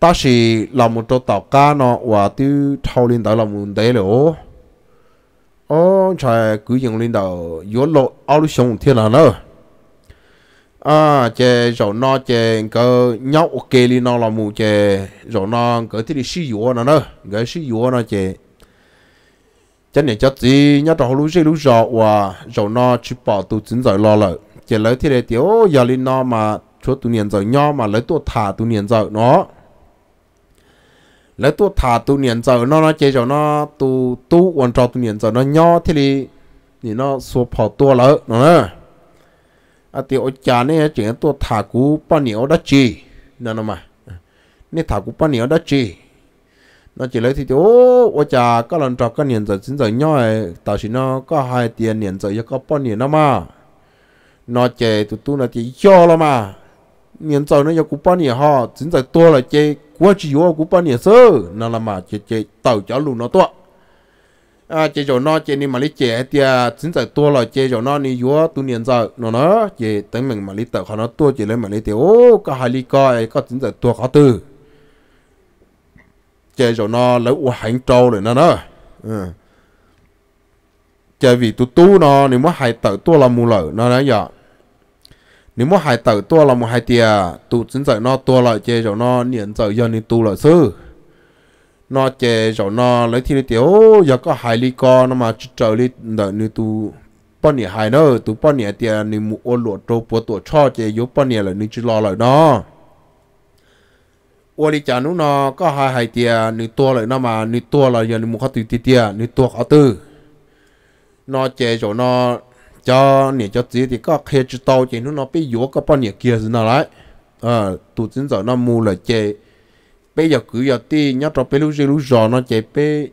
S1: Ta chỉ làm một trâu tàu cá nó và tiêu thâu lên tàu làm một đấy rồi Ờ, ô chạy cứ dùng liên tờ yếu lộ áo lúc thiên là nữa à chè rồi nó chè cái nhau ok đi nó là mù chè rồi nó cái thì sử dụng nó nữa cái sử dụng nó chè. Chân này cho gì nhớ đầu lúc lúc rồi và rồi nó chỉ bỏ tụ chính rồi lo lại chè lấy thì để tiểu, giờ đi nó mà chỗ tụ niệm rồi nhau mà lấy tụ thả tụ niệm rồi nó lấy tu thả tu niệm rồi nó nó chè rồi nó tu tu hoàn trò tu niệm rồi nó nhau thì thì nó số bỏ tua lại nó à thì ở cha này chuyện tu thả cú bao niệm đã chi nè nó mà nè thả cú bao niệm đã chi nó chỉ lấy thì ô ở cha các lần trò các niệm giờ chính giờ nhau tao chỉ nó có hai tiền niệm giờ có bao niệm nó mà. Nó chơi tu tu là chỉ cho lo mà. Niệm giờ nó có cú bao nhiêu ha chính giờ tôi là chơi quá chỉ vô của bao nhiêu sơ. Nó là mà chơi chơi tàu cho luôn nó to à chế cho nó chế ni mà lấy chế thì à, chính giờ tua là chế cho nó đi vô tu niệm giờ nó nó chế tính mình mà lấy tàu khó nó tua chế lấy mà lấy thì, ô, có hai ly coi, có chính giờ tua khó từ chế cho nó lấy u hành trâu rồi nó nó. Ừ. Chế vì tu tu nó, nếu mà hai tàu tua là mù lở nó nói vậy nếu mà hai tử to là một hai tia tu chính dạy nó to lại chơi rồi nó, niệm dạy giờ nên tu lại sư. Nó chơi rồi nó, lấy thì tiểu, giờ có hai ly co, nó mà chờ ly đợi nên tu. Bao nhiêu hai nữa tu bao nhiêu tia nên mua ô lụa trâu bùa tổ cho chơi yếu bao nhiêu là nên chỉ lo lại nó. Ô ly chả nó nó, có hai hai tia nên to lại nó mà nên to lại giờ nên mua khát tu tia nên to khát tư. Nó chơi rồi nó cho nè cho chỉ thì có khe chữ tàu chỉ nó nó bị yếu có bao nhiêu kia gì lại à tụ chính giờ nó mua lại chơi bây giờ cứ giờ đi nhớ cho bé lúc gì lúc giờ nó chơi bé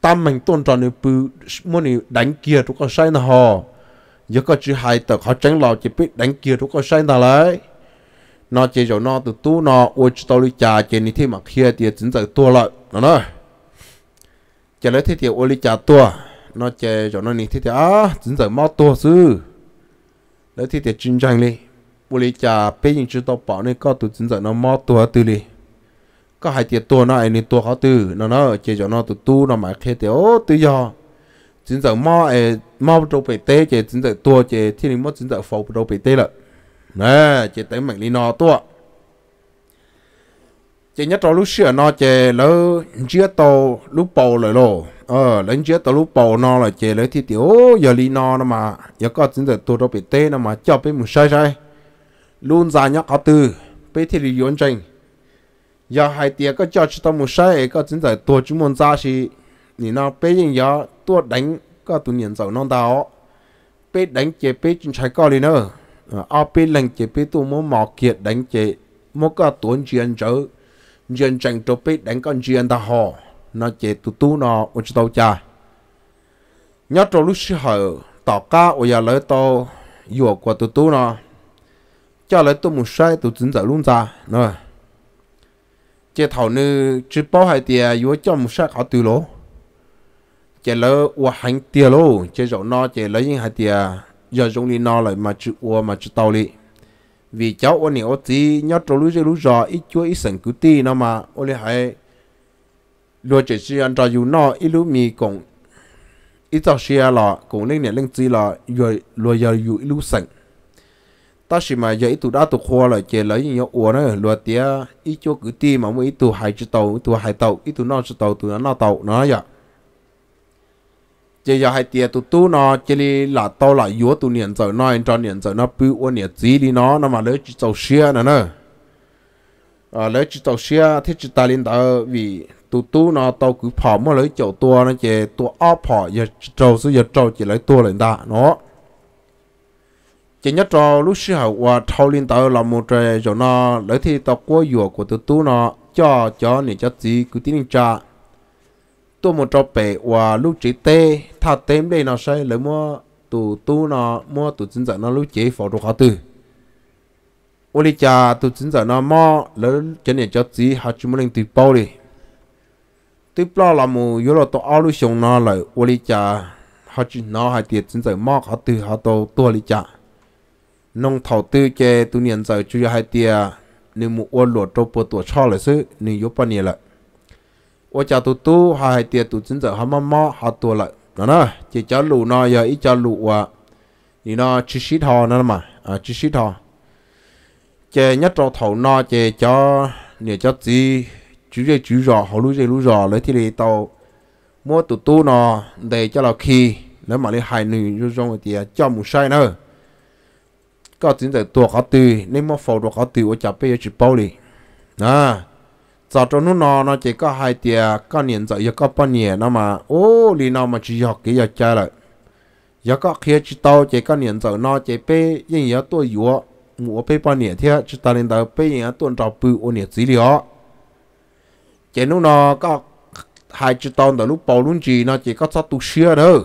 S1: tam mình tôn trọng được bự, muốn đi đánh kia tụ có sai nào họ giờ có chỉ hai tờ họ tránh lò chỉ biết đánh kia tụ có sai nào lại nó chơi rồi nó từ tú, nó ôi chữ tàu đi trả chơi như thế mà kia thì chính giờ tua lại, nó nói. Chơi lấy thế thì ôi đi trả tua nó chơi cho nó nhìn nít thì à chính giờ mất tua sư lấy thì thì chân trang đi. Bu lì chả bây giờ chúng ta bảo này, có tụi chính giờ nó mất tua từ đi. Có hai tiệt tua nó ai nên tua khó từ nó nó ờ, chơi cho nó tụi tu nó mà khi thì ô tự do. Chính giờ mất ai mất đâu phải tê chơi chính giờ tua chơi thì nên mất chính giờ phục đâu phải tê rồi, nè chơi tới mạnh đi nó tua. Chơi nhất là lúc xưa nó chơi lỡ chưa to, lúc bầu rồi rồi ờ lên chia tàu lúc bầu nó là chỉ lấy thì tiểu. Giờ li nó mà. Giờ có chính là tôi đâu bị tê nó mà. Cho bị một sai sai. Luôn ra nhắc họ từ bị thì lý yến tranh. Giờ hai tiệt có cho chúng ta một sai, có chính là tổ chúng mình ra bị những giờ tôi đánh, có tụ niệm giàu non đào bị đánh chế bị chúng trái có đi nữa ờ, à bị lần chế bị tôi mua mỏ kiệt đánh chế mua có tuấn chuyện chớ chuyện tranh tổ bị đánh con chuyện ta họ nó chế tu tu nó ôn chú tàu cha. Nhớ trong lúc xưa tỏ ca ở nhà lấy tàu yêu của tu tu nó. Cho lại tôi một sai tôi chính giờ luôn ra nữa chế thầu nữ chỉ bao hai tiền yếu cho một sai họ từ lỗ. Chế lỡ và hành tiền lỗ chế rồi nó chế lấy những hai tiền giờ dùng đi nó lại mà chịu và mà chịu tàu đi vì cháu anh này chỉ nhớ trâu lúa lúc giò ít chúa ít sẵn cứ ti nó mà ô lê hay luôn chỉ chỉ anh cho dù nó ít lúc mì cũng ít cho xe là cũng lên này lên chỉ là rồi rồi giờ dù ít lúc sần ta chỉ mà giờ ít tụ đã tụ khoa là chỉ lấy những ủa nữa luật tía ít chỗ cứ ti mà mỗi ít tụ hai chữ tàu tụ hai tàu ít tụ nó chữ tàu tụ nó tàu nó vậy chỉ giờ hai tia tụ tu nó chỉ li là tàu là yếu tụ niệm giờ nó anh cho niệm giờ nó bự ủa niệm gì đi nó nó mà lấy chỉ tàu xe nữa nữa à lấy chỉ tàu xe thì chỉ ta lên đó vì tu tu nó tàu mà lấy chỗ tua nó chè, tua áp 跑 giờ trâu số giờ trâu chỉ lấy tua lên ta nó. Chỉ nhớ cho lúc xưa và thâu liên tàu là một trời rồi nó lấy thì tàu qua dùa của tu tu nó cho cho này cho gì cứ tin cha tôi một trò bể và lúc chỉ tê thà tém đây nó sẽ lấy mua tụ tú nó mua tụ chính giờ nó lúc chỉ phổ đồ khó từ ô li cha tụ chính giờ nó mua lấy cho này cho gì họ chỉ muốn lên từ bao đi từ lo là mù yếu là tôi áo lúc xong nó lại ô lý cha họ chỉ nó hai tiệt chân giờ mọc họ từ họ tụ tua lý cha nông thầu tư chế tu niên giờ chú hai tia. Nếu mù ô lụa trâu bộ tuổi cho lại sư nếu yếu bao nhiêu lại. Ô cha tu tu hai tia tu chính giờ hâm mò họ tuổi lại. Đó nè chỉ cho lù nó giờ, ít cho lù à thì nó chỉ xí thò nữa mà à chỉ xí thò chế nhất trâu thầu nó chế cho nhiều cho gì chú chơi chú rò họ lú chơi lú rò, lấy thì tàu. Mua tụ tu nó để cho là khi nếu mà lấy hai nữ rồi trong thì cho một sai nữa. Có tính là tua khó từ nên mà phô đồ khó từ ở chợ bây giờ chỉ bao đi à giờ trong nó nó nó chỉ có hai tia có niệm giờ giờ có bao nhiêu, nó mà, ô, lì nó mà chỉ học cái giờ chơi rồi. Giờ có khi chỉ tao chỉ có niệm giờ nó chỉ bây giờ giờ tôi yếu mua bây bao nhiêu thế chỉ ta lên đầu bây giờ tôi trao bự, ô, niệm gì liệu chỉ nó nó có hai chữ tôn từ lúc bầu luôn gì nó chỉ có sát tu xưa thôi.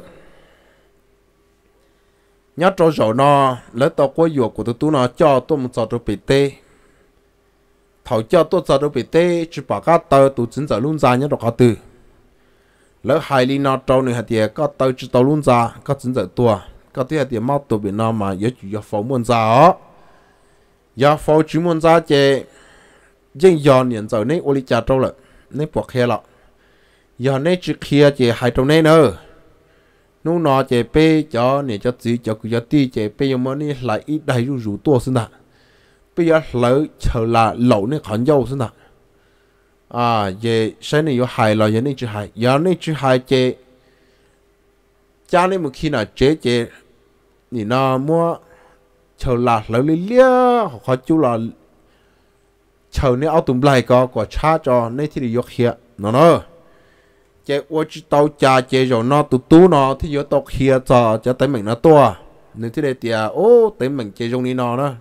S1: Nhớ cho rồi nó lấy tao quay dừa của tụi nó, cho tôi một giờ bị tê. Thầu cho tôi giờ bị tê chỉ bảo các tờ tụi chính giờ luôn ra nhớ được họ từ. Lỡ hai ly nó trâu này hạt tiền các tao chỉ tao luôn ra có chính giờ tua. Có tiền hạt tiền mau tụi bị nó mà nhớ chỉ yếu phổ muốn ra ó giờ phổ chỉ muốn ra chứ nhưng giờ 年 giờ này ô lý cha trâu lại này buộc khe lọ giờ này chỉ kia chỉ hai trâu này nữa nô nọ chỉ bê cho nè cho chỉ cho cứ cho ti chế bê nhưng mà nè lại ít đầy rủ rủ to xin nè bây giờ lỡ chờ là lẩu nè khẩn dâu xin à, nè à giờ sáng này có hài là giờ này chỉ hài. Giờ này chỉ hài chế cha này một khi nào chế chế nè nó mua chờ là lỡ li lia họ chú là chờ nên áo tụm lại có, quả cha cho nên thì được hiện nó nó chế ô chỉ tàu cha chế rồi nó tụ tú nó, thì yếu tàu hiện cho cho tới mình nó to nên thì để tiệt ô, tới mình chế trong đi nó đó.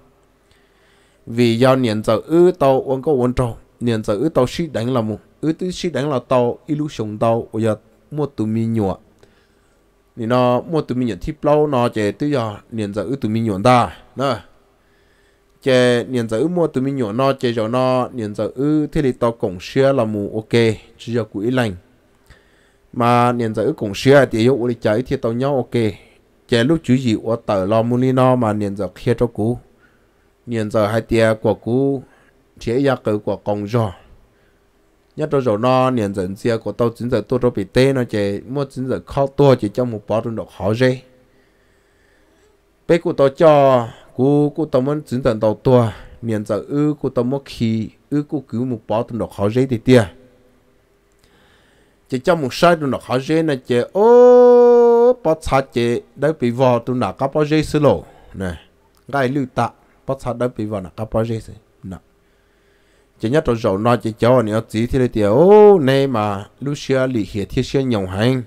S1: Vì do niệm giờ ư tàu uống có uống trâu niệm giờ ư tàu suy đánh là một ư tư suy đánh là tàu illusion tàu bây giờ mua tụi mình nhọ nên nó, mua tụi mình nhận thì lâu nó chế tư giờ niệm giờ ư tụi mình nhọ ta. Nè chế niên giờ ư mua tụi mình nhỏ nó chế cho nó niên giờ ư thế thì tao cũng xưa là mù ok chỉ giờ quỹ lành. Mà niên giờ cũng xưa thì yếu đi chơi thì tao nhau ok. Chế lúc chú gì ở tờ lo mua nó mà niên giờ kia cho cũ niên giờ hai tia của cũ chế gia cử của công rồi nhất là rồi nó niên giờ xưa của tao chính giờ tôi cho bị tê nó chế mua chính giờ khó tôi chỉ trong một bó trong độ khó dễ bé của tao cho của của tao muốn chính tận tàu tua miền giờ ư của tao muốn khi ư của cứu một bao trong độ khó dễ thì tia chỉ cho một sai trong độ khó dễ này chỉ ô bao xa chỉ đã bị vò trong nào các bao dễ xí lộ. Nè, ngay lưu tạ bao xa đã bị vò nào các bao dễ xí nè chỉ nhất trong dầu nó chỉ cho anh chỉ thì là tia ô này mà Lucia lì hiệp thiết xuyên nhồng hành.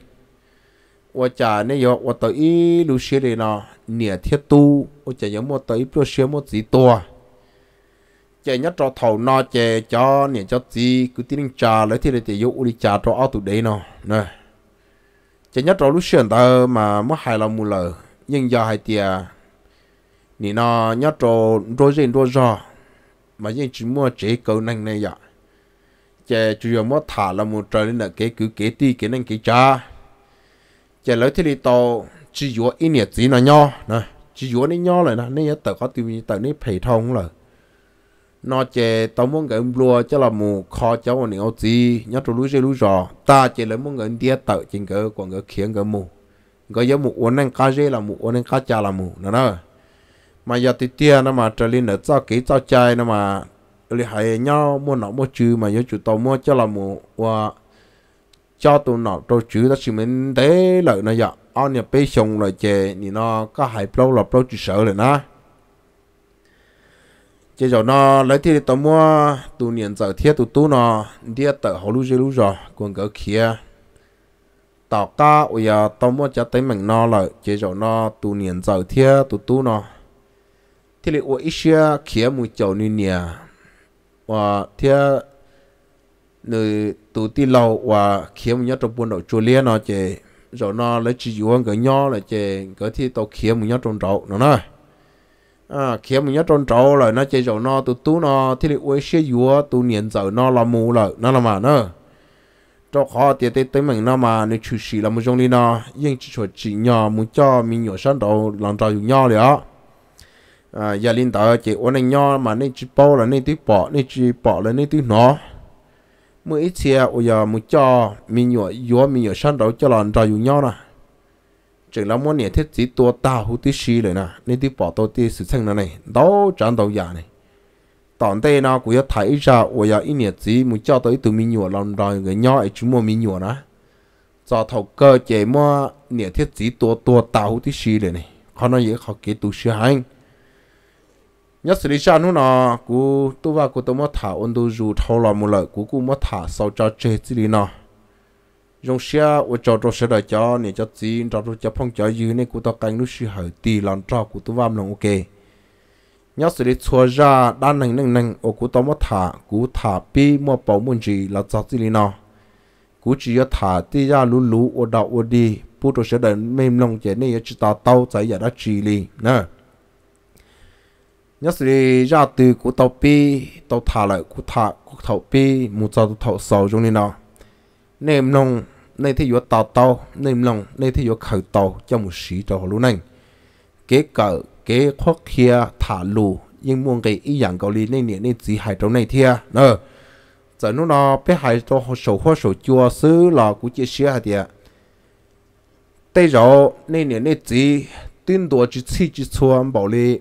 S1: 我家那有我到一路学的呢，年铁都，我家有么到一不学么子多，这nhất cho thầu nó chế cho niệm cho gì cứ tin trà lấy thì để yêu uli trà cho ao tụ đấy nó nè chế nhất cho lúc xuyên tờ mà mất hai là mù lờ nhưng giờ hai tia nị nó nhất cho đôi gì đôi giò mà nhưng chỉ mua chế cầu năng này vậy chè chủ yếu mua thả là một trời nên là cái cứ kế ti cái năng cái cha chè lấy thì đi tàu chỉ yếu ít nhiệt gì nó nho, nè. Chỉ yếu nó nho lại nè nên tờ có tiêu tờ này phải thông rồi nó chè tao muốn gần lúa cho là mù kho cháu một nhiều gì nhớ trụ lúa lúa rò. Ta chè lấy muốn gần đi tờ trên cỡ còn cái khiến cái mù. Cái giống mù uốn anh cá dê là mù, uốn anh cá cha là mù, nè nè mà giờ thì tia nó mà trở lên nữa, cho kỹ, cho chai nó mà li hay nhau mua nó mua chư mà nhớ chủ tàu mua cho là một và cho tụi nó trâu chữ đó xin mình thế lợi nó dạ ăn nhập bê sông rồi chè thì nó có hai bao là bao chữ sở rồi nó chỉ cho nó lấy thì tao mua, tụi niệm giờ thiết tụi tụi nó đi tới hồ lưu lưu rồi còn cái kia tao cá bây giờ à, tao mua cho tới mình nó lợi. Chỉ cho nó tụi niệm giờ thiết tụi tụi nó. Thì lại ủa ít kia mua chậu nè và thiết nơi tụ ti lâu và kiếm mình nhớ trong buôn đầu chùa liên nó chè rồi nó lấy chỉ dùng cái nhỏ là chè cái thì tao kiếm mình nhớ trong trậu nó nói à kiếm mình nhớ trong trậu rồi nó chè rồi nó tụ tú nó thì là uống xe dừa tụ niệm giờ nó là mù rồi nó là mà nó cho khó thì tới tới mình nó mà nếu chủ sĩ là một trong đi nó nhưng chỉ cho chỉ nhỏ muốn cho mình nhỏ sáng đầu làm trò dùng nhỏ liền à gia linh tờ chỉ ôn anh nho mà nên chỉ bao là nên tí bỏ nên chỉ bỏ là nên tí nó mỗi ít xe ôi giờ một cho mình nhỏ yếu mình nhỏ sang đầu cho lần trò dùng nhau nè chỉ là muốn nhẹ thiết chỉ tua tao hút tí xí rồi nè nên tí bỏ tôi tí sự sinh này đó chẳng đầu giả này tòn đây nó cũng thấy ra ôi giờ ít nhẹ chỉ một cho tới tụi mình nhỏ lần rồi người nhỏ ấy chúng mua mình nhỏ nè cho thầu cơ chế mua nhẹ thiết chỉ tua tua tao hút tí xí rồi này họ nói gì họ kể tu sư hành nhớ xử lý cho nó nó cú tôi và cú tôi mất thả ôn đồ dù thâu là một lời cú cú mất thả sau cho chơi gì đi nó dùng xe ở chỗ cho xe đợi cho nên cho gì cho cho cho phong cho dư nên cú tôi canh lúc xí hỏi tì làm cho cú tôi vào lòng ok. Nhớ xử lý xua ra đan nành nành nành ở cú tôi mất thả, cú thả pi mua bảo muốn gì là cho gì đi nó cú chỉ có thả tí ra lú lú ở đầu ở đi bút đồ sẽ đợi mềm lòng chế nên chỉ ta tao chạy ra đã chỉ li nè nhớ sự ra từ của tàu pi tàu thả lại của thả của tàu pi một giờ tàu sầu trong này nọ. Nem nông nên thì vừa tàu tàu nem nông nên thì vừa khởi tàu cho một sĩ cho luôn này kế cỡ, kế khoác kia thả lù, nhưng muốn cái ý dạng cầu lý nên nên chỉ hai trong này thia, nè. Giờ nó nó bé hai cho sầu hoa sầu chua xứ là của chia sẻ hạt địa tây rồi nên nên chỉ tin đồ chỉ chỉ chỉ chuan bảo lý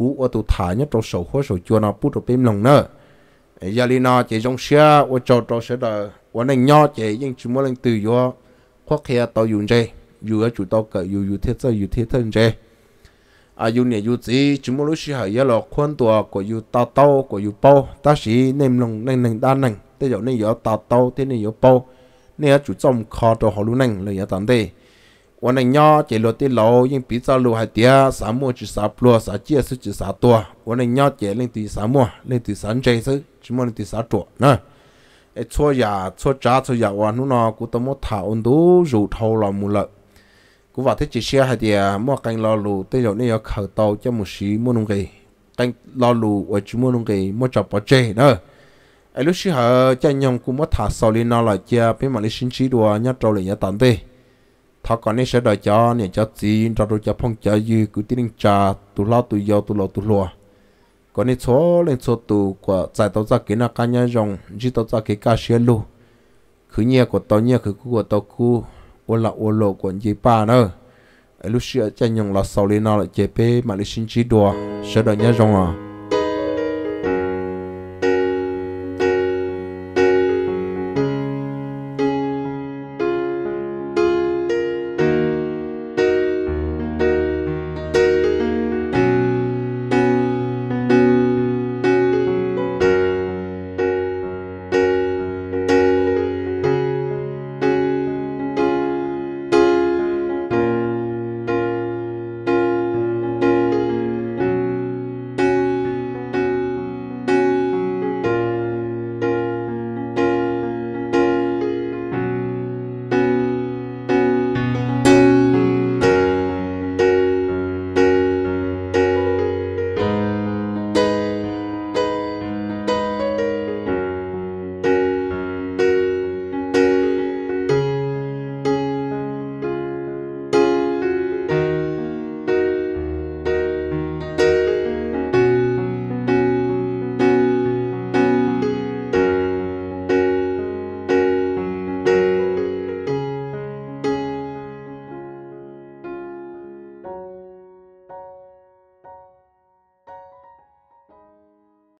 S1: cú ở tụ thả nhất trong sầu khóa sầu chua nó bút trong bên lòng nữa giờ li nó chỉ trong xe ở cho cho xe đó ở này nhỏ chỉ nhưng chỉ muốn lên từ vô, khoác khe tàu dùng dây dù ở chủ tàu cỡ, dù dù thiết giờ dù thiết thân dây à dù nè dù gì chúng muốn lúc xí hay giờ là khuôn tua của dù tao tao của dù bao ta chỉ nem lòng nem nem đa năng thế giờ nên giờ tao tao thế nên giờ bao nên chủ trong kho cho họ luôn năng là yêu tao đây วันนี้ย่อเจรติโลยังปีจ้าลูหายเตียสามมัวจุสาปลัวสาเจียสุจุสาตัววันนี้ย่อเจเล่นตีสามมัวเล่นตีสามเจซึจิมัวเล่นตีสาตัวนะไอ้ชั่วยาชั่วจ้าชั่วยาวันนู้นกูต้องมัวถ่าอุนดูรูเท่าเรามูละกูว่าที่จีเชียหายเตียมัวกันรอลูแต่เดี๋ยวนี้เขาเตาจะมุสีมัวนุ่งกีกันรอลูว่าจิมัวนุ่งกีมัวจับปะเจเนอะไอ้ลูกชิฮะจะยังกูมัวถ่าสอลินาละเจียเป็นมาลิชินชีดัวยัดโจเลยยัดตันเต้ thọ còn nên sẽ đợi cho nè cho gì cho rồi cho phong cho dư, cứ tin cha tu lo tu yo tu lo tu lo còn nên số lên số tu của giải tàu ra cái nào cá nhân rong chỉ tàu ra cái cá xe lu cứ nhẹ của tàu nhẹ cứ của tàu cu ô là ô lộ của gì ba nữa lúc xưa, cha nhung là sau lên nào lại chế pe mà lấy xin chỉ đùa sẽ đợi nhớ rong à.